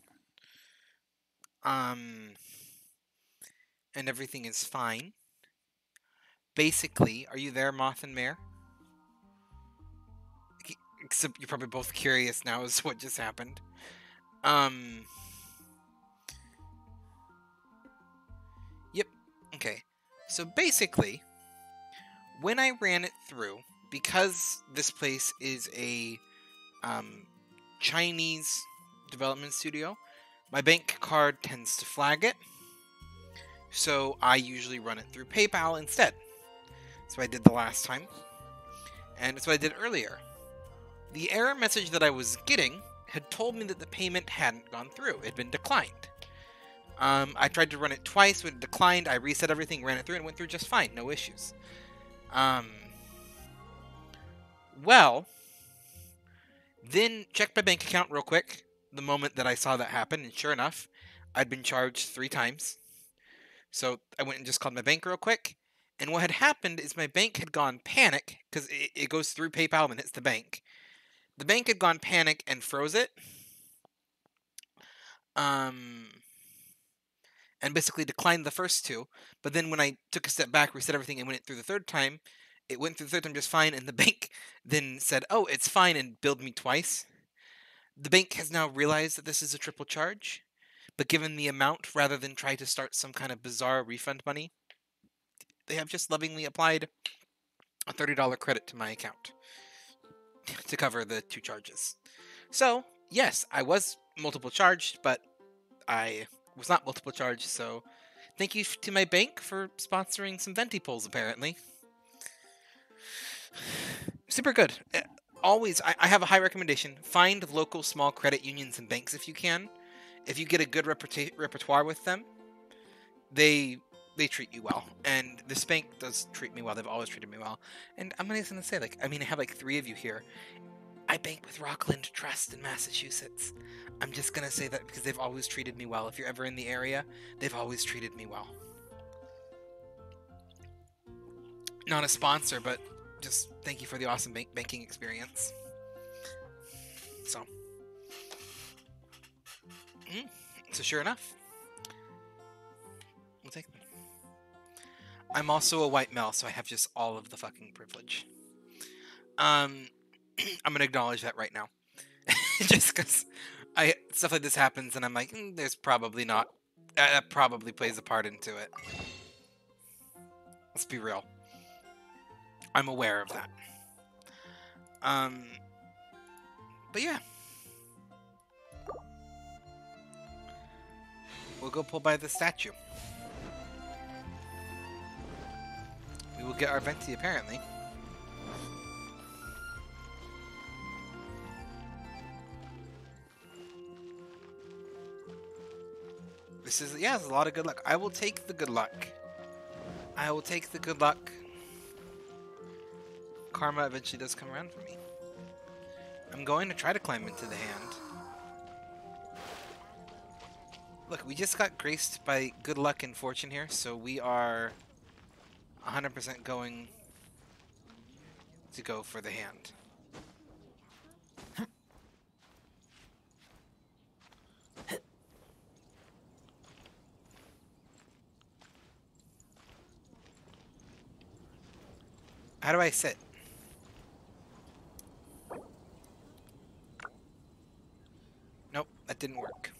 Um, and everything is fine. Basically, are you there, Moth and Mare? Except you're probably both curious now as [LAUGHS] what just happened. Um. Yep. Okay. So basically, when I ran it through, because this place is a um, Chinese development studio, my bank card tends to flag it. So I usually run it through PayPal instead. That's what I did the last time. And that's what I did earlier. The error message that I was getting had told me that the payment hadn't gone through. It had been declined. Um, I tried to run it twice. When it declined, I reset everything, ran it through, and went through just fine. No issues. Um, well, then checked my bank account real quick the moment that I saw that happen, and sure enough, I'd been charged three times. So I went and just called my bank real quick. And what had happened is my bank had gone panic because it, it goes through PayPal and hits the bank. The bank had gone panic and froze it. Um, and basically declined the first two. But then when I took a step back, reset everything, and went through the third time, it went through the third time just fine. And the bank [LAUGHS] then said, "Oh, it's fine," and billed me twice. The bank has now realized that this is a triple charge, but given the amount, rather than try to start some kind of bizarre refund money, they have just lovingly applied a $30 credit to my account [LAUGHS] to cover the two charges. So, yes, I was multiple charged, but I was not multiple charged, so thank you to my bank for sponsoring some venti pulls, apparently. Super good. Uh, Always, I, I have a high recommendation. Find local small credit unions and banks if you can. If you get a good repertoire with them, they they treat you well. And this bank does treat me well. They've always treated me well. And I'm just gonna say, like, I mean, I have like three of you here. I bank with Rockland Trust in Massachusetts. I'm just gonna say that because they've always treated me well. If you're ever in the area, they've always treated me well. Not a sponsor, but just thank you for the awesome bank- banking experience. So, Mm, so sure enough, we'll take them. I'm also a white male, so I have just all of the fucking privilege. Um, [CLEARS THROAT] I'm gonna acknowledge that right now, [LAUGHS] just because I stuff like this happens, and I'm like, "Mm, there's probably not. That probably plays a part into it. Let's be real. I'm aware of that. Um, but yeah. We'll go pull by the statue. We will get our venti apparently. This is yeah, it's a lot of good luck. I will take the good luck. I will take the good luck. Karma eventually does come around for me. I'm going to try to climb into the hand. Look, we just got graced by good luck and fortune here, so we are 100% going to go for the hand. How do I sit? Nope, that didn't work.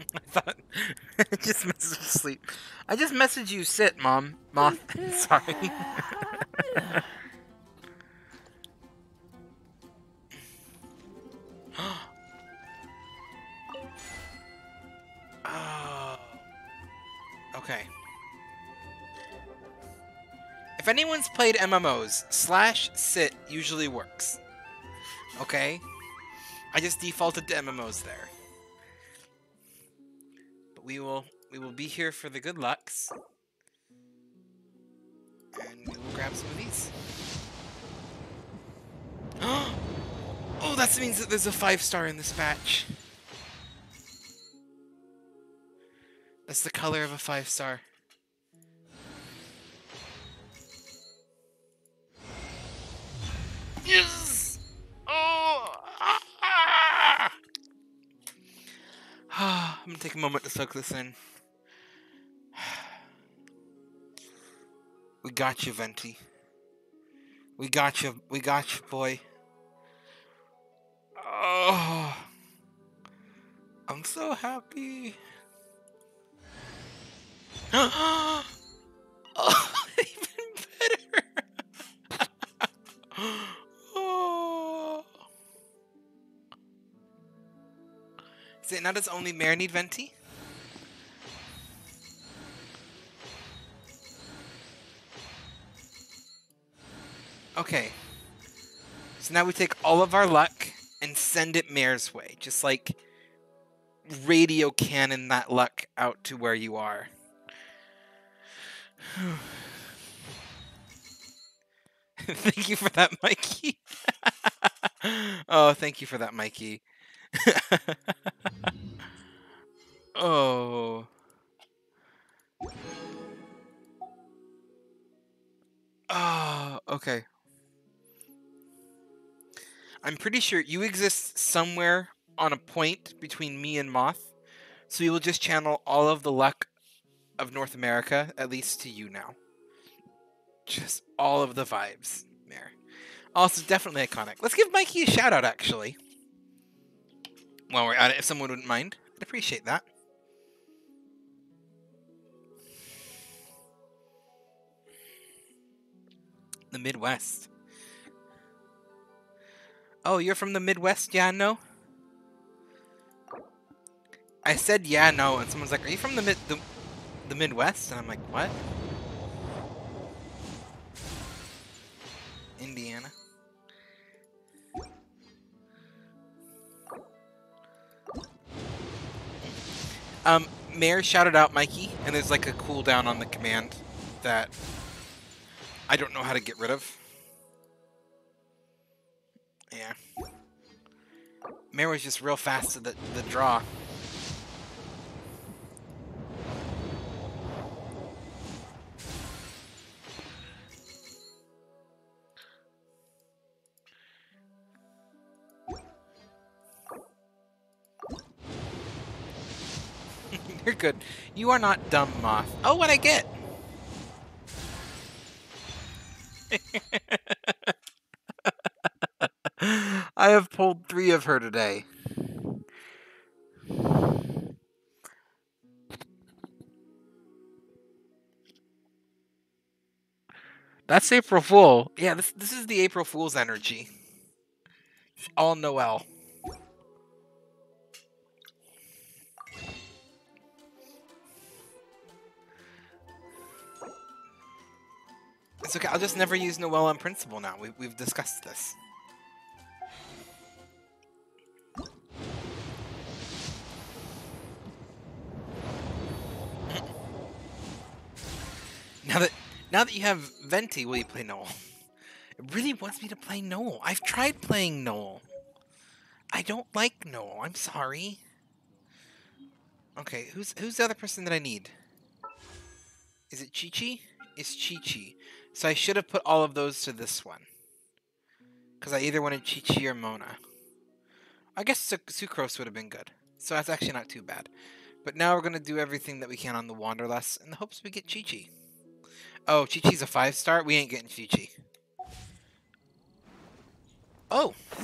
[LAUGHS] I thought [LAUGHS] I just messaged you sleep. I just messaged you sit, mom. Moth. [LAUGHS] Sorry. [GASPS] oh. Okay. If anyone's played MMOs, slash sit usually works. Okay? I just defaulted to MMOs there. But we will we will be here for the good lucks. And we will grab some of these. [GASPS] Oh, that means that there's a five star in this batch. That's the color of a five star. Moment to soak this in. [SIGHS] We got you, Venti. We got you. We got you, boy. Oh, I'm so happy. [GASPS] [GASPS] oh, now does only Mare need Venti? Okay. So now we take all of our luck and send it Mare's way. Just like radio cannon that luck out to where you are. [SIGHS] thank you for that, Mikey. [LAUGHS] oh, thank you for that, Mikey. [LAUGHS] oh. Oh, okay. I'm pretty sure you exist somewhere on a point between me and Moth, so you will just channel all of the luck of North America, at least to you now. Just all of the vibes, Mare. Also, definitely iconic. Let's give Mikey a shout out, actually. While we're at it, if someone wouldn't mind, I'd appreciate that. The Midwest. Oh, you're from the Midwest? Yeah, no? I said yeah, no, and someone's like, are you from the mid the, the Midwest? And I'm like, what? Um, Mare shouted out Mikey, and there's like a cooldown on the command that I don't know how to get rid of. Yeah. Mare was just real fast to the, the draw. [LAUGHS] You're good. You are not dumb, Moth. Oh, what I get? [LAUGHS] I have pulled three of her today. That's April Fool. Yeah, this this is the April Fool's energy. All Noelle. It's okay. I'll just never use Noelle on principle now. We, we've discussed this. [LAUGHS] now that now that you have Venti, will you play Noelle? It really wants me to play Noelle. I've tried playing Noelle. I don't like Noelle. I'm sorry. Okay, who's who's the other person that I need? Is it Qiqi? It's Qiqi. So I should have put all of those to this one. Because I either wanted Qiqi or Mona. I guess Su Sucrose would have been good. So that's actually not too bad. But now we're going to do everything that we can on the Wanderlust in the hopes we get Qiqi. Oh, Qiqi's a 5 star? We ain't getting Qiqi. Oh! [LAUGHS]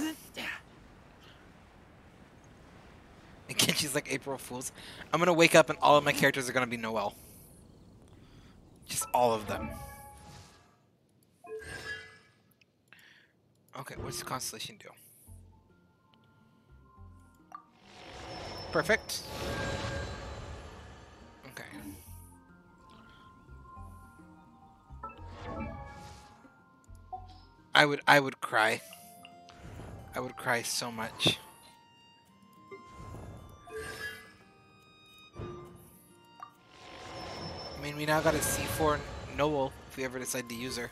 Again, she's like April Fools. I'm going to wake up and all of my characters are going to be Noelle. Just all of them. Okay, what's the constellation do? Perfect. Okay. I would I would cry. I would cry so much. I mean, we now got a C4 Noelle if we ever decide to use her.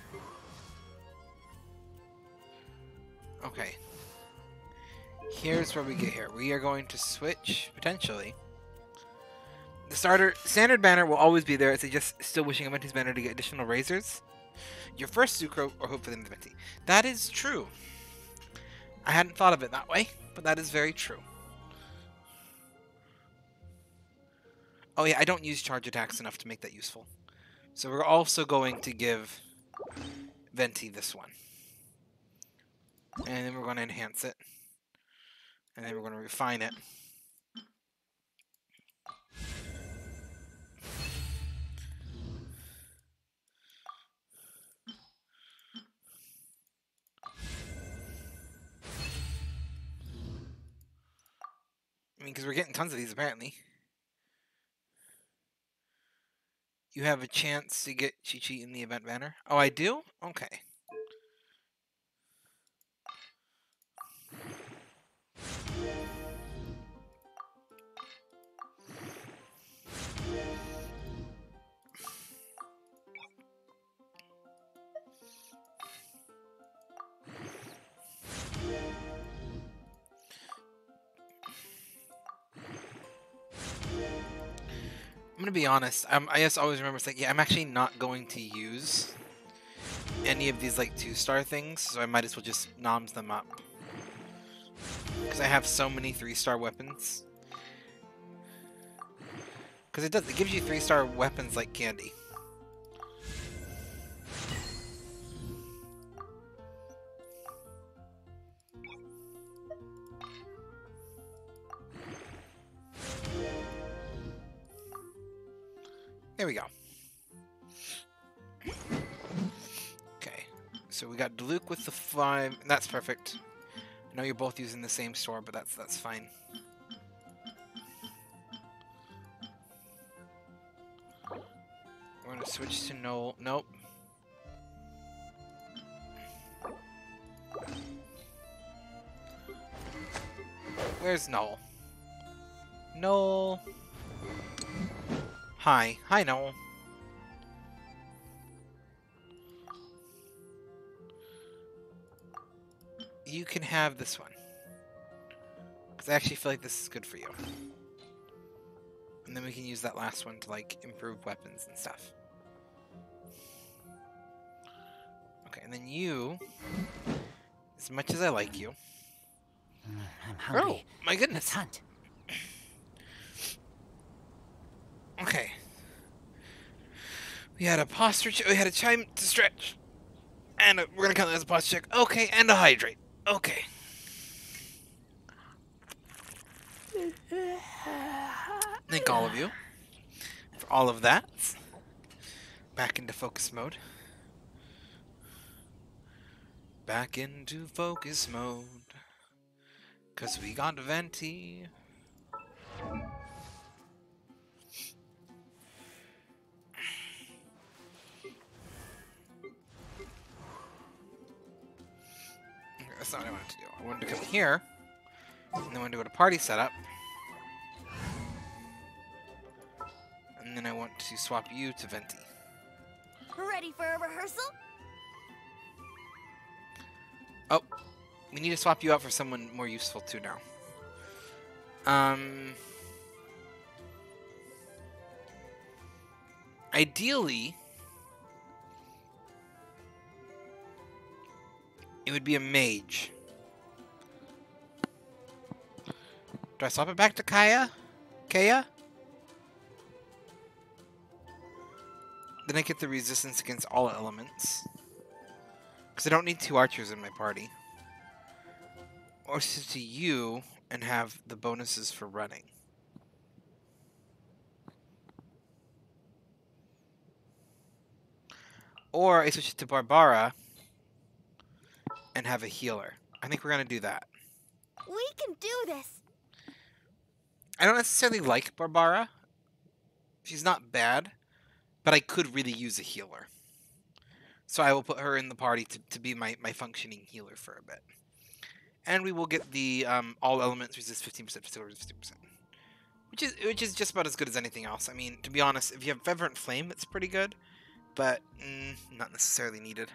Okay. Here's where we get here. We are going to switch, potentially. The starter standard banner will always be there. It's just still wishing Venti's banner to get additional razors. Your first Sucro, or hopefully the Venti. That is true. I hadn't thought of it that way, but that is very true. Oh yeah, I don't use charge attacks enough to make that useful. So we're also going to give Venti this one. And then we're going to enhance it. And then we're going to refine it. I mean, because we're getting tons of these apparently. You have a chance to get Qiqi in the event banner. Oh, I do? Okay. I'm gonna be honest. I just always remember saying, yeah, I'm actually not going to use any of these like two star things, so I might as well just noms them up because I have so many three star weapons. Because it does, it gives you three star weapons like candy. There we go. Okay, so we got Diluc with the five. That's perfect. I know you're both using the same store, but that's that's fine. We're gonna switch to no. Nope. Where's Noelle? Noelle. Hi. Hi, Noelle. You can have this one. Because I actually feel like this is good for you. And then we can use that last one to, like, improve weapons and stuff. Okay, and then you... As much as I like you...
Mm, I'm hungry.
Oh, my goodness.
Let's hunt.
Okay. We had a posture check. We had a chime to stretch. And a, we're gonna count that as a posture check. Okay, and a hydrate. Okay. Thank all of you for all of that. Back into focus mode. Back into focus mode. Cause we got Venti. That's not what I wanted to do. I wanted to come here, and then I wanted to go to party setup. And then I want to swap you to Venti.
Ready for a rehearsal?
Oh, we need to swap you out for someone more useful too now. Um, ideally, it would be a mage. Do I swap it back to Kaeya? Kaeya? Then I get the resistance against all elements. Because I don't need two archers in my party. Or switch to you and have the bonuses for running. Or I switch it to Barbara and have a healer. I think we're going to do that.
We can do this.
I don't necessarily like Barbara. She's not bad, but I could really use a healer. So I will put her in the party to, to be my, my functioning healer for a bit. And we will get the um, all elements resist 15%, physical resist 50%. Which is which is just about as good as anything else. I mean, to be honest, if you have Fervent Flame, it's pretty good, but mm, not necessarily needed.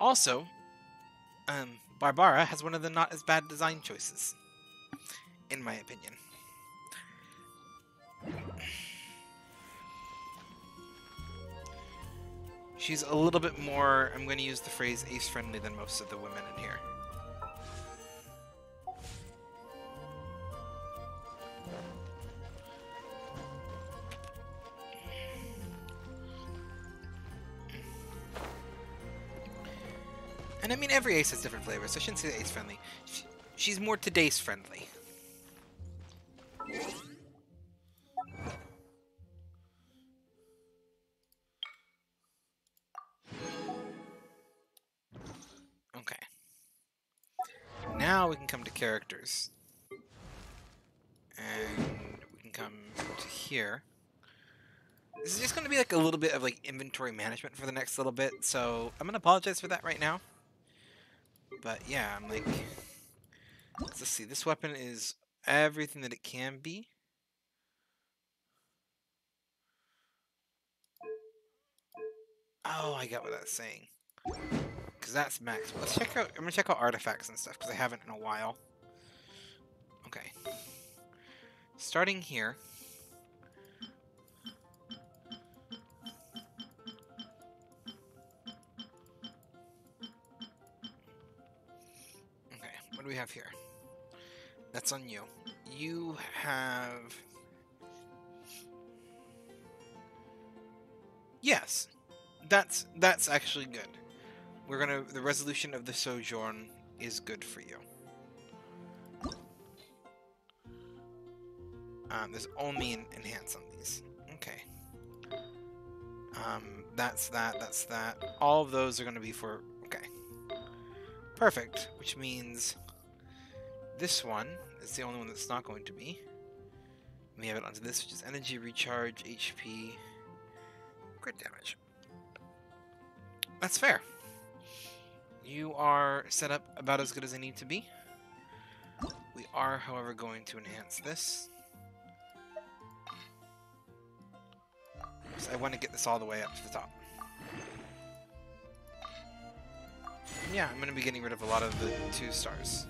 Also, um, Barbara has one of the not as bad design choices, in my opinion. She's a little bit more, I'm going to use the phrase ace friendly than most of the women in here. And I mean, every ace has different flavors, so I shouldn't say ace friendly. She's more today's friendly. Okay. Now we can come to characters. And we can come to here. This is just going to be like a little bit of like inventory management for the next little bit, so I'm going to apologize for that right now. But yeah, I'm like... Let's see, this weapon is everything that it can be. Oh, I get what that's saying. Because that's max. Let's check out, I'm going to check out artifacts and stuff, because I haven't in a while. Okay. Starting here. We have here? That's on you. You have... Yes, that's that's actually good. We're gonna the resolution of the sojourn is good for you. Um, there's only an enhance on these. Okay. Um, that's that. That's that. All of those are gonna be for okay. Perfect. Which means this one is the only one that's not going to be. We have it onto this, which is energy recharge, HP, crit damage. That's fair. You are set up about as good as I need to be. We are, however, going to enhance this. So I want to get this all the way up to the top. Yeah, I'm going to be getting rid of a lot of the two stars.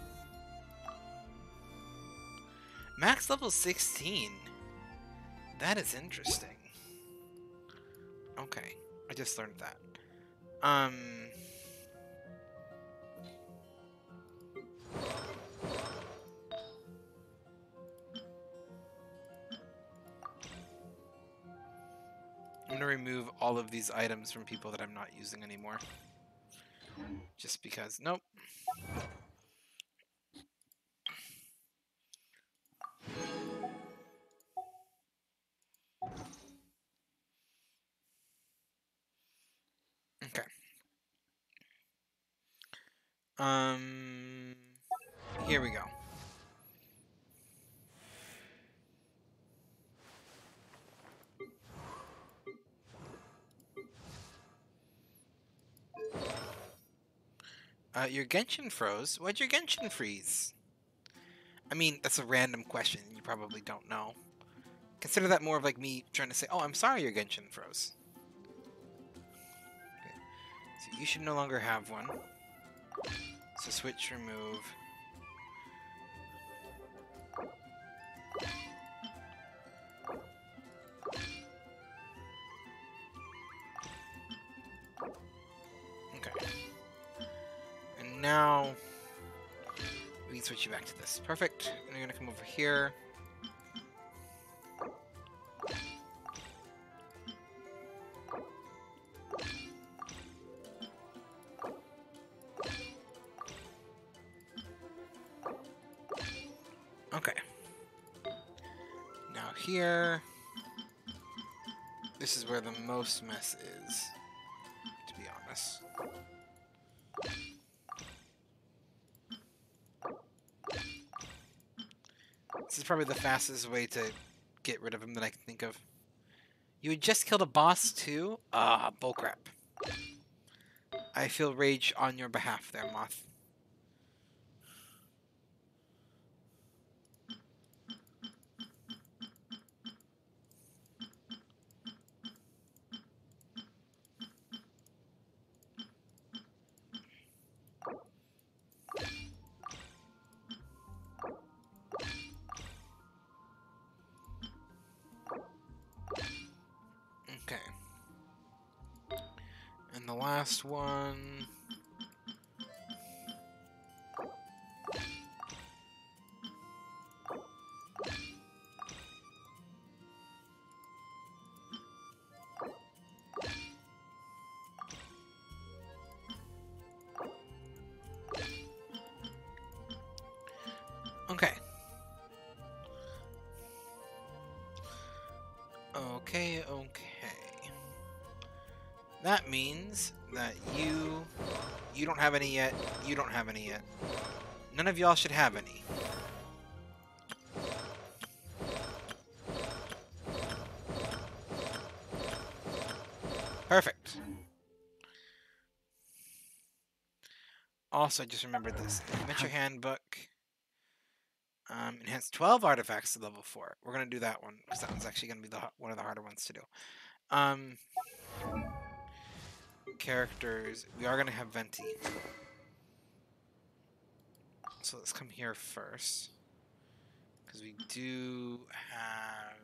Max level 16. That is interesting. Okay, I just learned that. Um. I'm gonna remove all of these items from people that I'm not using anymore. Just because. Nope. Um, here we go. Uh, your Genshin froze. Why'd your Genshin freeze? I mean, that's a random question. You probably don't know. Consider that more of like me trying to say, "Oh, I'm sorry, your Genshin froze." Okay. So you should no longer have one. So switch, remove. Okay. And now we can switch you back to this. Perfect. And you're gonna come over here. Where the most mess is, to be honest. This is probably the fastest way to get rid of him that I can think of. You just killed a boss too? Ah, bullcrap. I feel rage on your behalf there, Moth. One. Don't have any yet, you don't have any yet. None of y'all should have any. Perfect. Also, I just remembered this. Adventure Handbook. Um, enhance 12 artifacts to level 4. We're going to do that one, because that one's actually going to be the, one of the harder ones to do. Um, characters. We are going to have Venti. So let's come here first. Because we do have...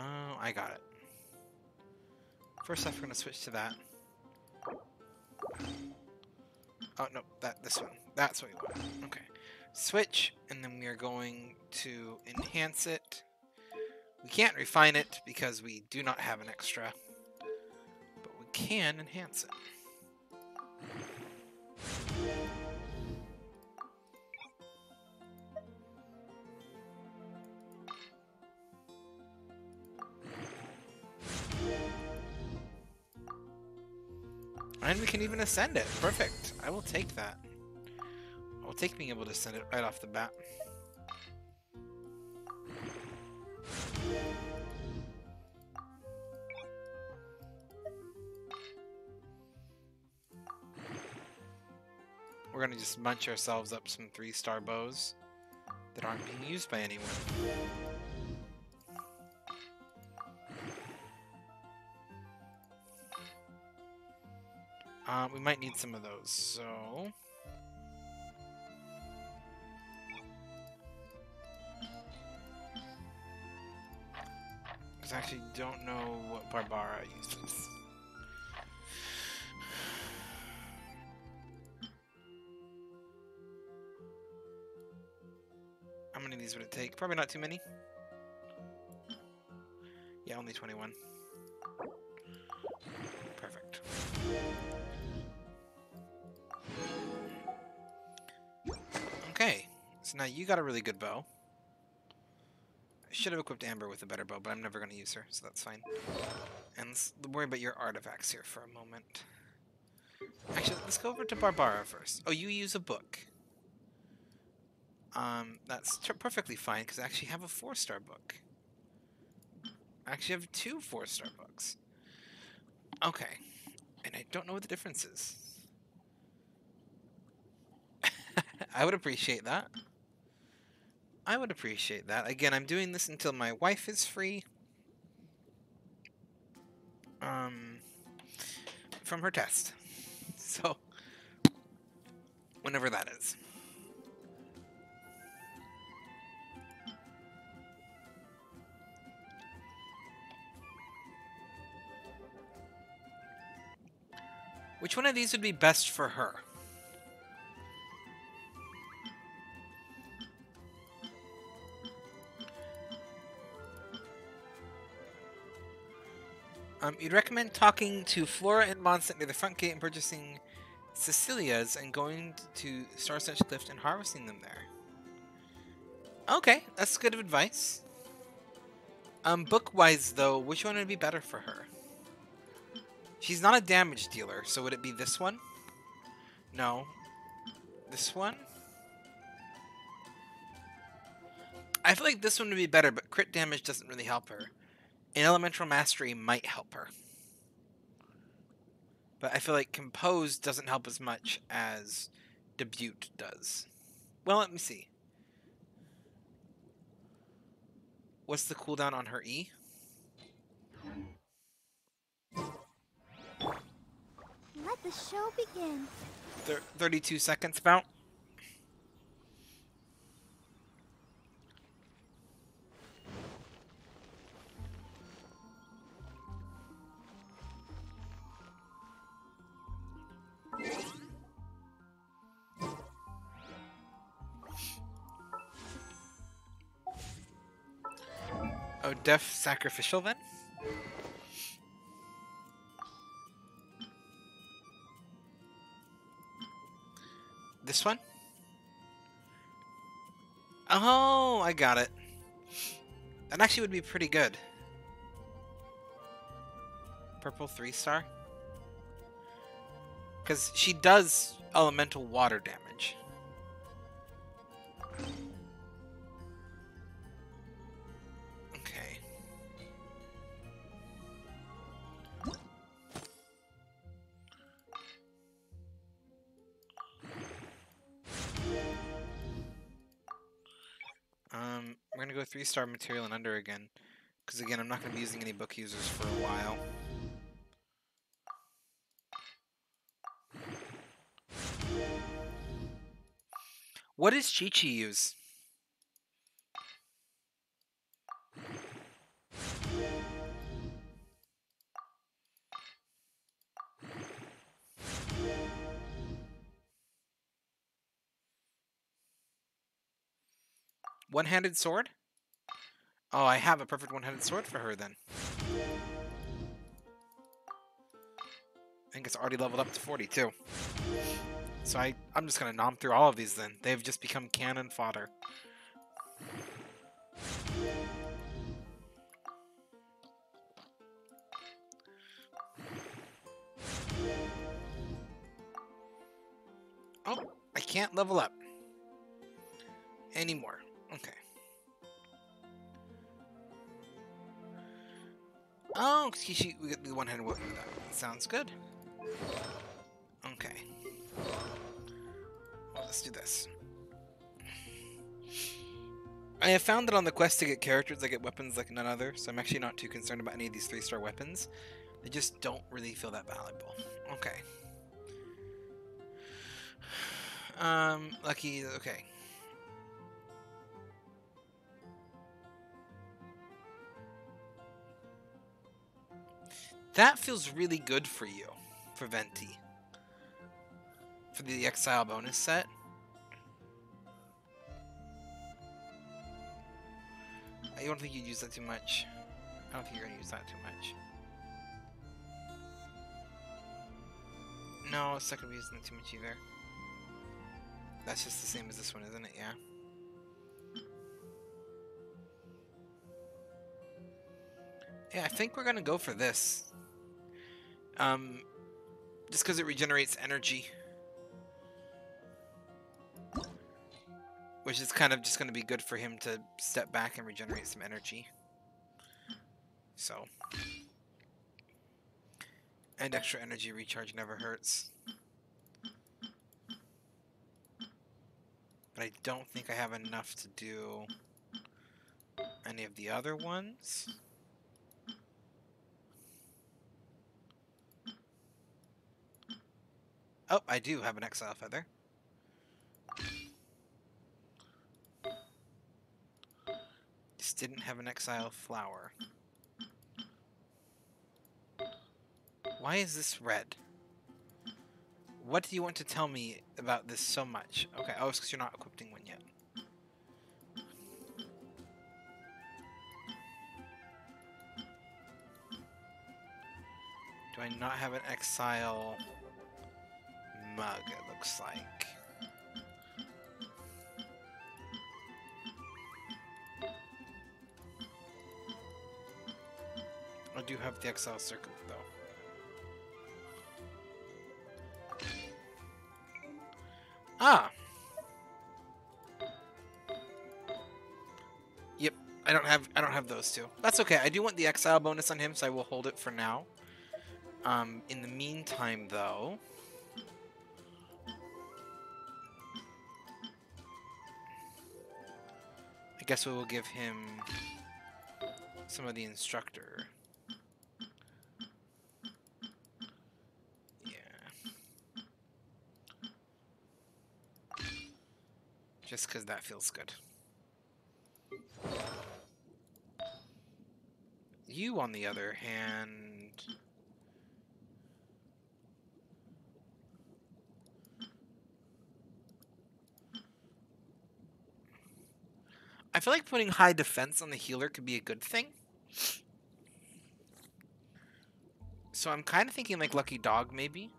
Oh, I got it. First off, we're going to switch to that. Oh, no, that this one. That's what we want. Okay. Switch, and then we are going to enhance it. We can't refine it because we do not have an extra. But we can enhance it. And we can even ascend it. Perfect. I will take that. Take being able to send it right off the bat. We're gonna just munch ourselves up some three-star bows that aren't being used by anyone. Uh, we might need some of those, so... I actually don't know what Barbara uses. How many of these would it take? Probably not too many. Yeah, only 21. Perfect. Okay, so now you got a really good bow. Should have equipped Amber with a better bow, but I'm never going to use her, so that's fine. And let's worry about your artifacts here for a moment. Actually, let's go over to Barbara first. Oh, you use a book. Um, that's perfectly fine, because I actually have a four-star book. I actually have two four-star books. Okay. And I don't know what the difference is. [LAUGHS] I would appreciate that. I would appreciate that. Again, I'm doing this until my wife is free. Um, from her test. [LAUGHS] So, whenever that is. Which one of these would be best for her? Um, you'd recommend talking to Flora and Mondstadt near the front gate and purchasing Cecilia's and going to Starsnatch Cliff and harvesting them there. Okay, that's good advice. Um, book-wise, though, which one would be better for her? She's not a damage dealer, so would it be this one? No. This one? I feel like this one would be better, but crit damage doesn't really help her. And Elemental Mastery might help her. But I feel like Compose doesn't help as much as Debut does. Well, let me see. What's the cooldown on her E?
Let the show begin.
Thir 32 seconds about. Oh, deaf sacrificial then? This one? Oh, I got it. That actually would be pretty good. Purple three star? Because she does elemental water damage. Okay. Um, we're gonna go three star material and under again. Because again, I'm not gonna be using any book users for a while. What does Qiqi use? One-handed sword? Oh, I have a perfect one-handed sword for her then. I think it's already leveled up to 42. So I, I'm just gonna nom through all of these then. They've just become cannon fodder. Oh, I can't level up anymore. Okay. Oh, excuse me, we get the one-handed weapon. That sounds good. Okay. Well, let's do this. I have found that on the quest to get characters, I get weapons like none other, so I'm actually not too concerned about any of these three-star weapons. They just don't really feel that valuable. Okay. Um, lucky, okay. That feels really good for you, for Venti. For the Exile bonus set. I don't think you'd use that too much. I don't think you're gonna use that too much. No, it's not gonna be using it too much either. That's just the same as this one, isn't it? Yeah. Yeah, I think we're gonna go for this. Um, just because it regenerates energy. Which is kind of just going to be good for him to step back and regenerate some energy. So. And extra energy recharge never hurts. But I don't think I have enough to do any of the other ones. Oh, I do have an exile feather. Just didn't have an exile flower. Why is this red? What do you want to tell me about this so much? Okay, oh, it's because you're not equipping one yet. Do I not have an exile mug, it looks like? I do have the exile circle, though. Ah! Yep, I don't have I don't have those two. That's okay. I do want the exile bonus on him, so I will hold it for now. Um, in the meantime, though, I guess we will give him some of the instructor. Just because that feels good. You, on the other hand... I feel like putting high defense on the healer could be a good thing. So I'm kind of thinking like Lucky Dog, maybe.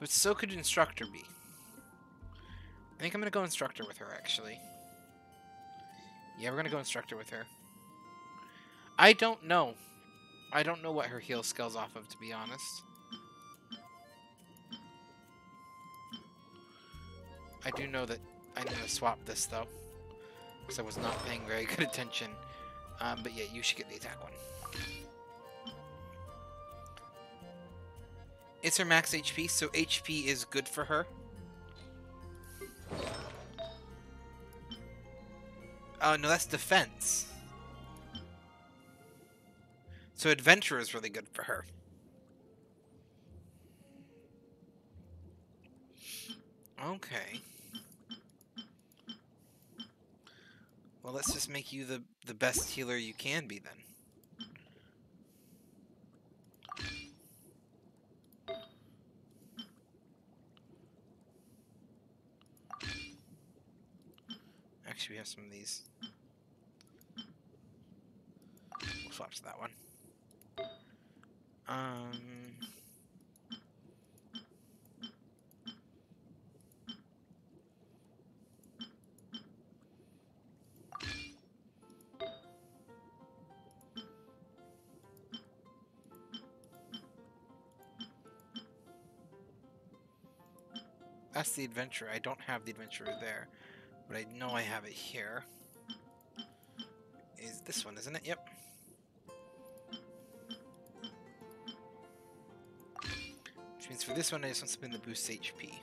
But so could Instructor be. I think I'm gonna go Instructor with her, actually. Yeah, we're gonna go Instructor with her. I don't know. I don't know what her heal scales off of, to be honest. I do know that I'm gonna swap this, though. Because I was not paying very [LAUGHS] good attention. Um, but yeah, you should get the attack one. It's her max HP, so HP is good for her. Oh, no, that's defense. So adventure is really good for her. Okay. Well, let's just make you the, the best healer you can be then. Actually, we have some of these. We'll swap to that one. Um... That's the adventure. I don't have the adventurer there, but I know I have it here. Is this one, isn't it? Yep. Which means for this one, I just want to spin the boost HP.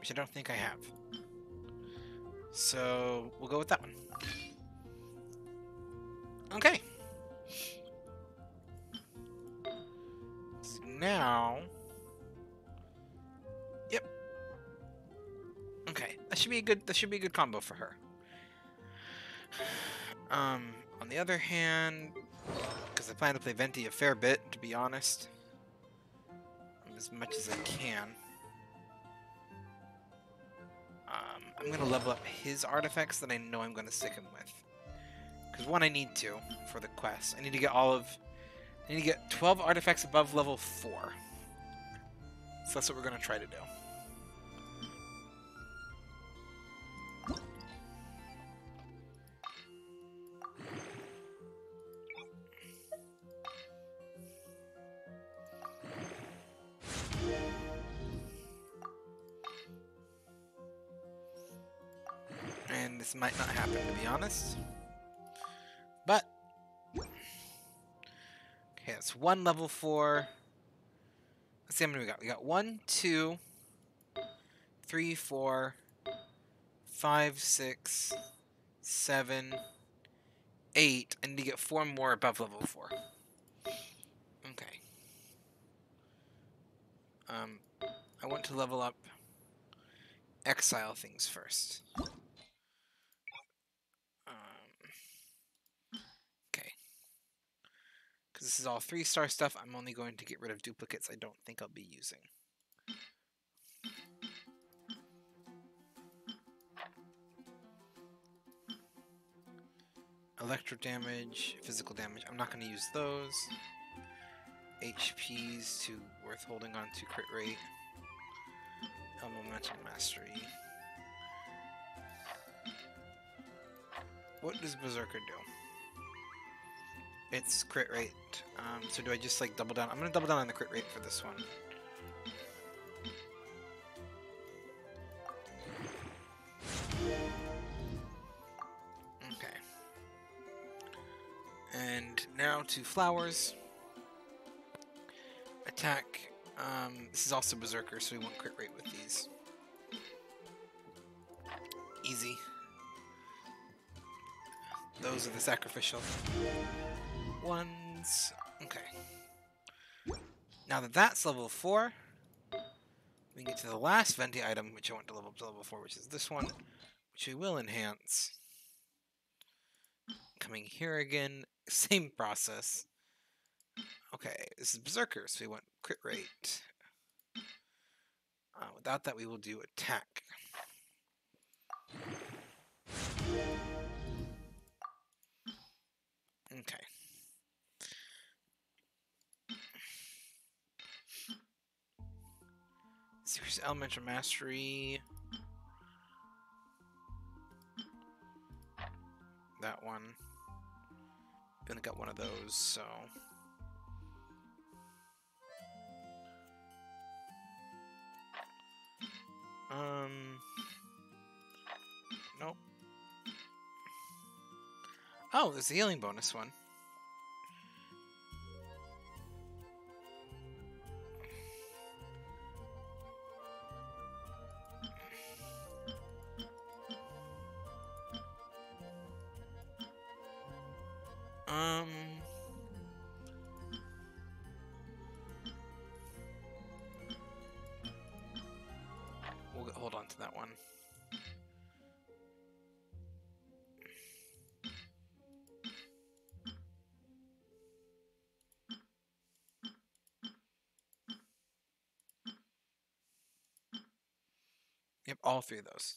Which I don't think I have. So, we'll go with that one. Okay. Good that should be a good combo for her. Um, on the other hand, because I plan to play Venti a fair bit, to be honest, as much as I can. Um, I'm gonna level up his artifacts that I know I'm gonna stick him with. Because one, I need to for the quest. I need to get all of. I need to get 12 artifacts above level 4. So that's what we're to try to do. One level four. Let's see how many we got. We got one, two, three, four, five, six, seven, eight. I need to get four more above level four. Okay. Um, I want to level up exile things first. This is all three star stuff, I'm only going to get rid of duplicates I don't think I'll be using. Electro damage, physical damage, I'm not going to use those. HP's too worth holding on to crit rate. Elemental Mastery. What does Berserker do? It's crit rate. Um, so do I just like double down? I'm gonna double down on the crit rate for this one. Okay. And now to flowers. Attack. Um, this is also Berserker, so we want crit rate with these. Easy. Those are the sacrificial ones. Okay. Now that that's level 4, we can get to the last Venti item, which I want to level up to level 4, which is this one, which we will enhance. coming here again. [LAUGHS] Same process. Okay, this is Berserker, so we want crit rate. Uh, without that, we will do attack. Okay. Serious Elemental Mastery. That one. Gonna got one of those, so. Um. Nope. Oh, there's the healing bonus one. Um. We'll hold on to that one. Yep, all three of those.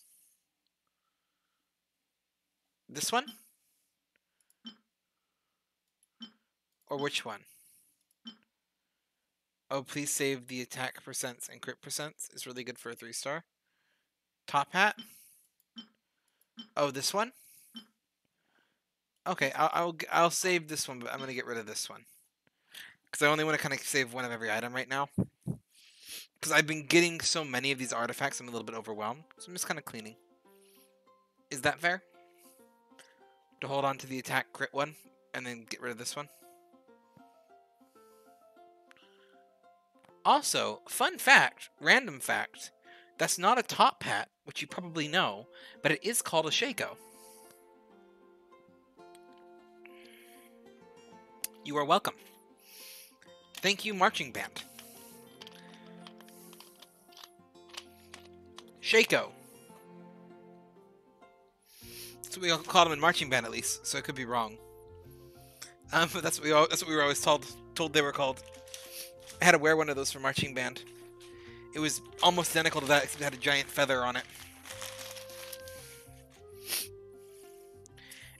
This one? Or which one? Oh, please save the attack percents and crit percents. Is really good for a three star. Top hat. Oh, this one. Okay, I'll I'll, I'll save this one, but I'm gonna get rid of this one because I only want to kind of save one of every item right now. Because I've been getting so many of these artifacts, I'm a little bit overwhelmed. So I'm just kind of cleaning. Is that fair? To hold on to the attack crit one and then get rid of this one. Also, fun fact, random fact, that's not a top hat, which you probably know, but it is called a Shako. You are welcome. Thank you, marching band. Shako. That's what we all called them in marching band, at least. So it could be wrong. Um, [LAUGHS] that's what we all, that's what we were always told told they were called. I had to wear one of those for marching band. It was almost identical to that, except it had a giant feather on it.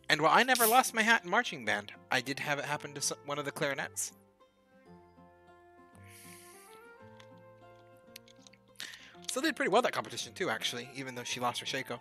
And while I never lost my hat in marching band, I did have it happen to one of the clarinets. Still did pretty well that competition too, actually, even though she lost her Shako.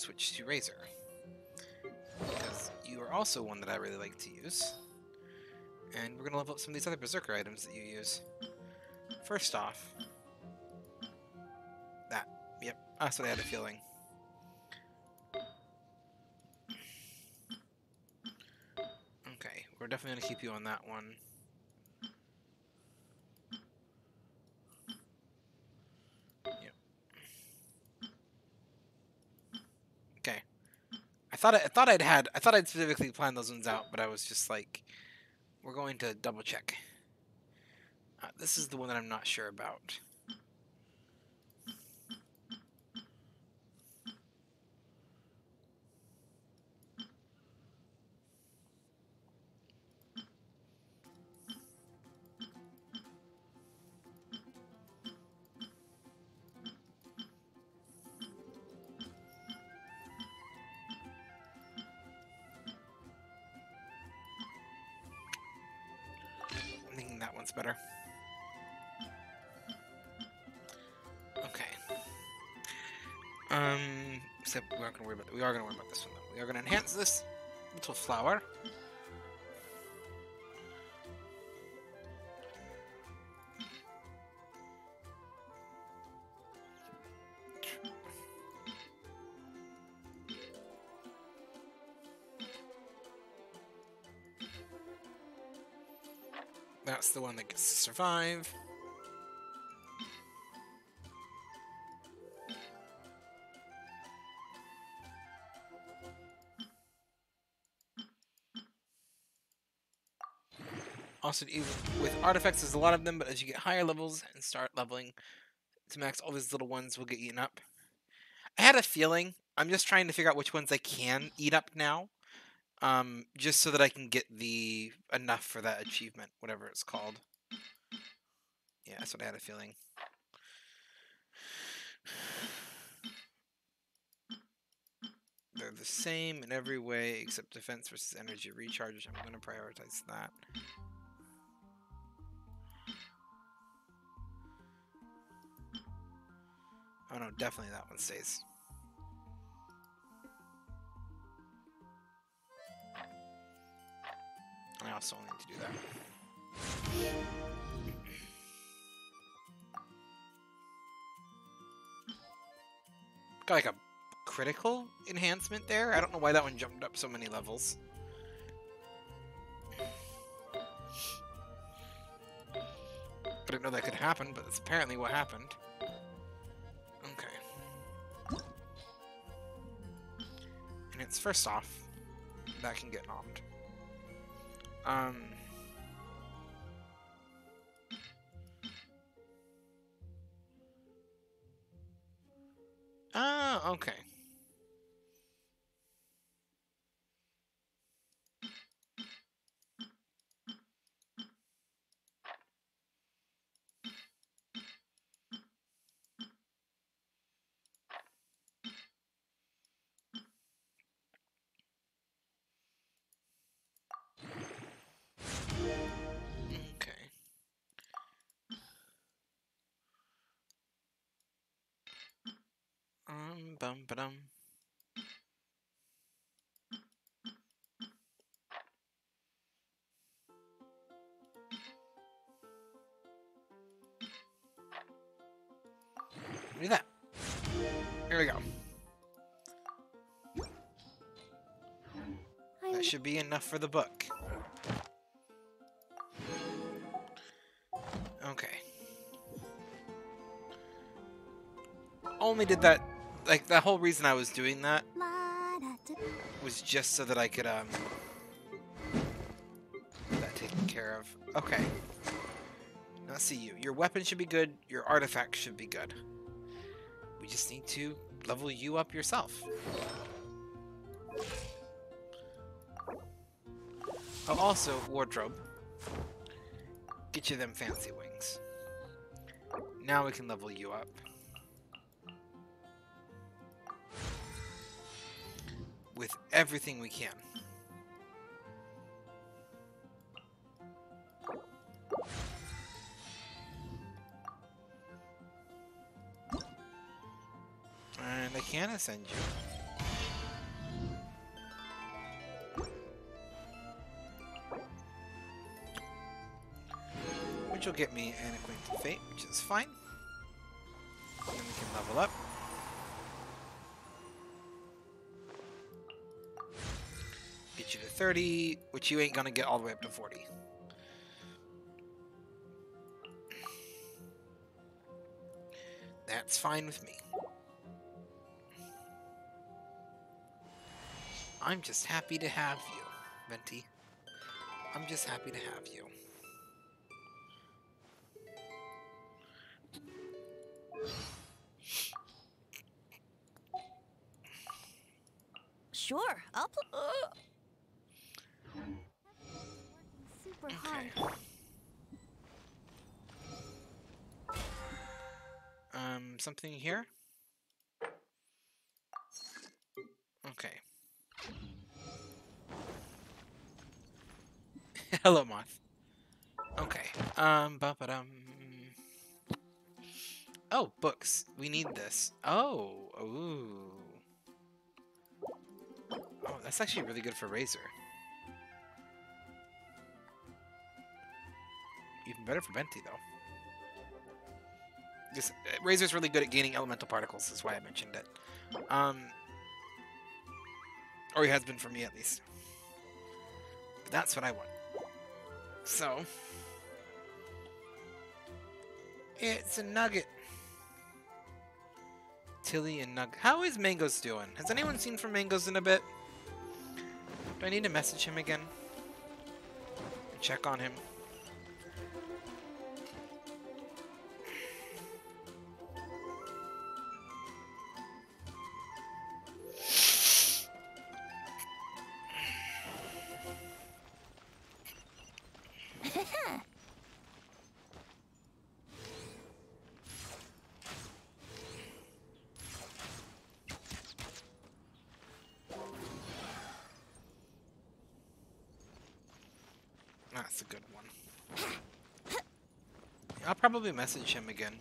Switch to Razor. Because you are also one that I really like to use. And we're going to level up some of these other Berserker items that you use. First off, that. Yep, that's what I had a feeling. Okay, we're definitely going to keep you on that one. Yep. Okay. I thought I, I thought I'd had I thought I'd specifically planned those ones out, but I was just like, we're going to double check. Uh, this is the one that I'm not sure about. Worry about we are gonna worry about this one though. We are gonna enhance this little flower. That's the one that gets to survive. Also, with artifacts, there's a lot of them, but as you get higher levels and start leveling to max, all these little ones will get eaten up. I had a feeling. I'm just trying to figure out which ones I can eat up now, um, just so that I can get the enough for that achievement, whatever it's called. Yeah, that's what I had a feeling. They're the same in every way except defense versus energy recharge. I'm going to prioritize that. Oh no, definitely that one stays. I also need to do that. Got like a critical enhancement there. I don't know why that one jumped up so many levels. I didn't know that could happen, but that's apparently what happened. It's first off, that can get nommed. Um. Ah. Okay. Do that. Here we go.
I'm
That should be enough for the book. Okay. Only did that, like, the whole reason I was doing that was just so that I could, um, that taken care of. Okay. Now, see you. Your weapon should be good, your artifact should be good. Just need to level you up yourself. Oh, also, wardrobe. Get you them fancy wings. Now we can level you up. With everything we can. Can ascend you. Which will get me an Acquainted Fate, which is fine. Then we can level up. Get you to 30, which you ain't gonna get all the way up to 40. That's fine with me. I'm just happy to have you, Venti. I'm just happy to have you.
Sure, I'll pl- uh,
super hard.
Um, something here? Okay. Hello, moth. Okay. Um, ba-ba-dum. Oh, books. We need this. Oh, ooh. Oh, that's actually really good for Razor. Even better for Venti, though. This, uh, Razor's really good at gaining elemental particles, that's why I mentioned it. Um, or he has been for me, at least. But that's what I want. So... It's a nugget. Tilly and Nug. How is Mangoes doing? Has anyone seen from Mangoes in a bit? Do I need to message him again? Check on him. Probably message him again.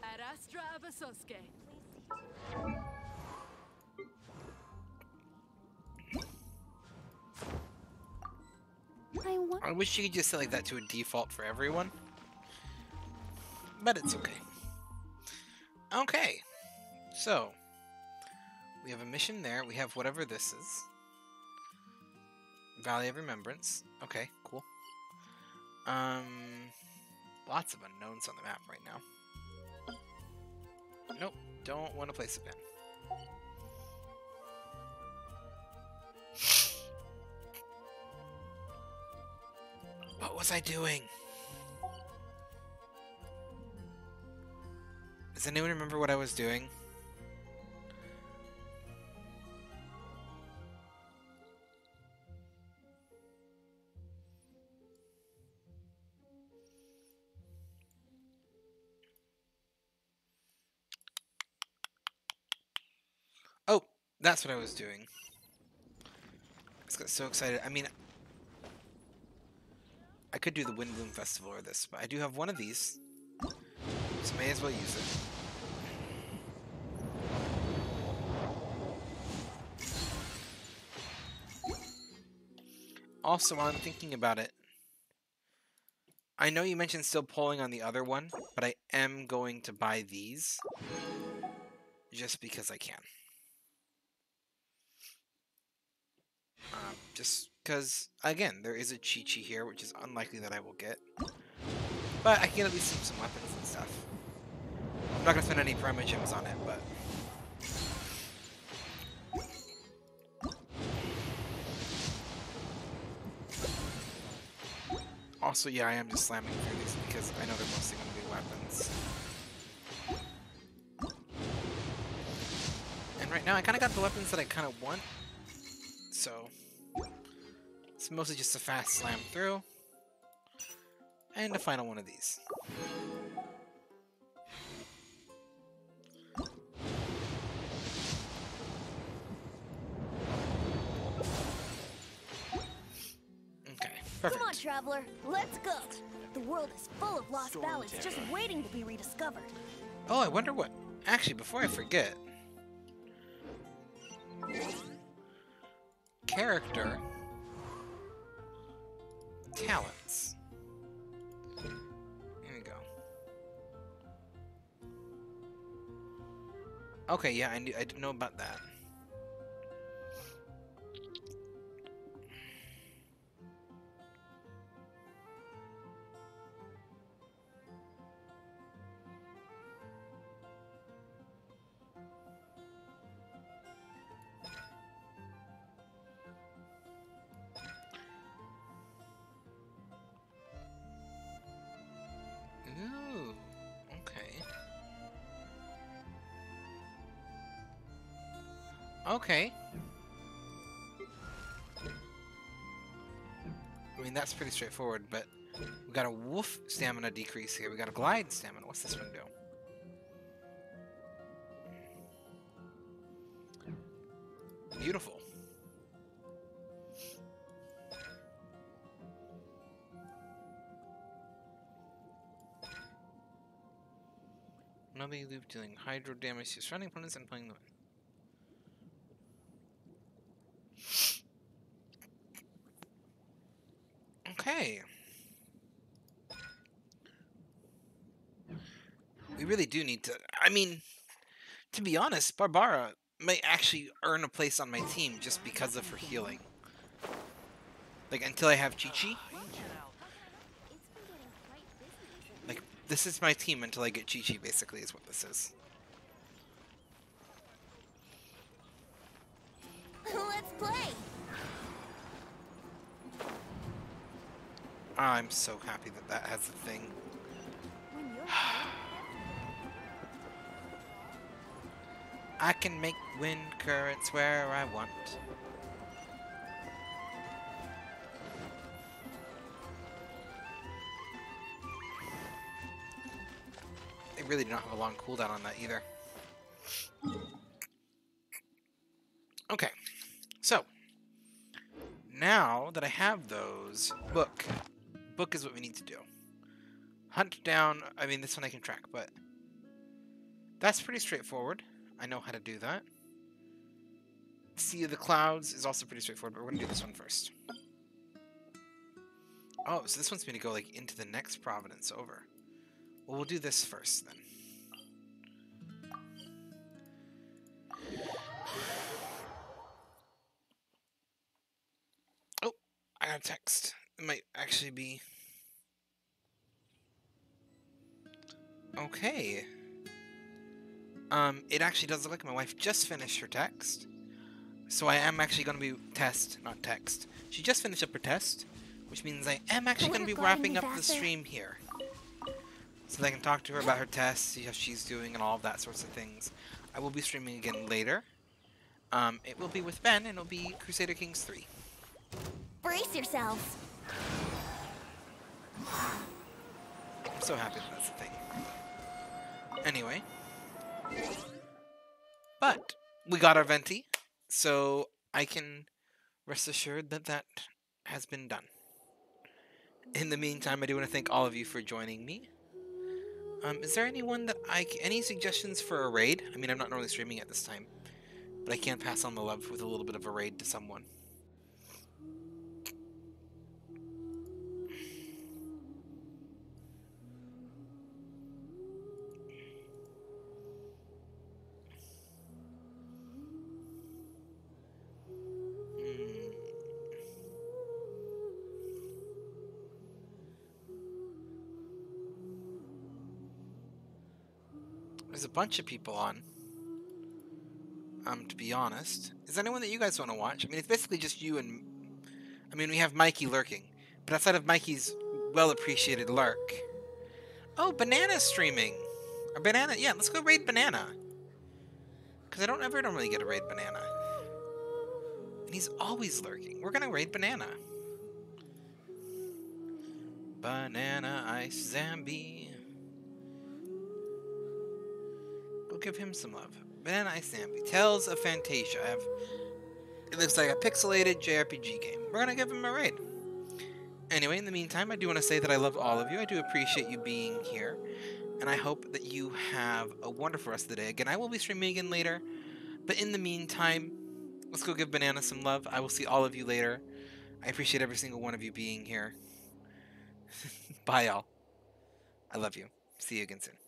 Ad Astra Abyssosque.
I.
I wish you could just set like that to a default for everyone. But it's okay. Okay. So, we have a mission there. We have whatever this is. Valley of Remembrance. Okay, cool. Um, lots of unknowns on the map right now. Nope, don't want to place a pin. What was I doing? Does anyone remember what I was doing? That's what I was doing. I just got so excited. I mean, I could do the Windblume Festival or this, but I do have one of these, so may as well use it. Also, while I'm thinking about it, I know you mentioned still pulling on the other one, but I am going to buy these just because I can. Um, just because, again, there is a Qiqi here, which is unlikely that I will get. But I can at least some, some weapons and stuff. I'm not going to spend any Primogems on it, but... Also, yeah, I am just slamming through these because I know they're mostly going to be weapons. And right now, I kind of got the weapons that I kind of want. So, it's mostly just a fast slam through. And a final one of these. Okay, perfect.
Come on, traveler. Let's go. The world is full of lost ballads just waiting to be rediscovered.
Oh, I wonder what... Actually, before I forget... Character... Talents. Here we go. Okay, yeah, I, knew, I didn't know about that. Okay. I mean, that's pretty straightforward, but we got a wolf stamina decrease here. We got a glide stamina. What's this one do? Beautiful. Another loop dealing hydro damage to surrounding opponents and playing the win. Okay. We really do need to. I mean, to be honest, Barbara may actually earn a place on my team just because of her healing. Like, until I have Qiqi. Like, this is my team until I get Qiqi, basically, is what this is. [LAUGHS]
Let's play.
I'm so happy that that has a thing. I can make wind currents where I want. They really do not have a long cooldown on that either. Okay, so now that I have those, book. Book is what we need to do. Hunt down, I mean, this one I can track, but that's pretty straightforward. I know how to do that. Sea of the Clouds is also pretty straightforward, but we're going to do this one first. Oh, so this wants me to go, like, into the next Providence over. Well, we'll do this first, then. Oh, I got a text. It might actually be... Okay. Um, it actually does look like my wife just finished her text. So I am actually going to be test, not text. She just finished up her test, which means I am actually going to be wrapping up the stream here. So that I can talk to her about her test, see how she's doing, and all of that sorts of things. I will be streaming again later. Um, it will be with Ben, and it'll be Crusader Kings 3.
Brace yourselves.
I'm so happy that that's a thing. Anyway. But, we got our venti, so I can rest assured that that has been done. In the meantime, I do want to thank all of you for joining me. Um, is there anyone that I any suggestions for a raid? I mean, I'm not normally streaming at this time, but I can pass on the love with a little bit of a raid to someone. Bunch of people on. Um, to be honest, is anyone that you guys want to watch? I mean, it's basically just you and. I mean, we have Mikey lurking, but outside of Mikey's well appreciated lurk. Oh, banana streaming. Or Banana, yeah, let's go raid Banana. Because I don't ever normally get a raid Banana. And he's always lurking. We're gonna raid Banana. Banana Ice Zambi. Give him some love. Banana Ice Zambi. Tales of Phantasia. I have. It looks like a pixelated JRPG game. We're gonna give him a raid. Anyway, in the meantime, I do want to say that I love all of you. I do appreciate you being here. And I hope that you have a wonderful rest of the day. Again, I will be streaming again later. But in the meantime, let's go give Banana some love. I will see all of you later. I appreciate every single one of you being here. [LAUGHS] Bye, y'all. I love you. See you again soon.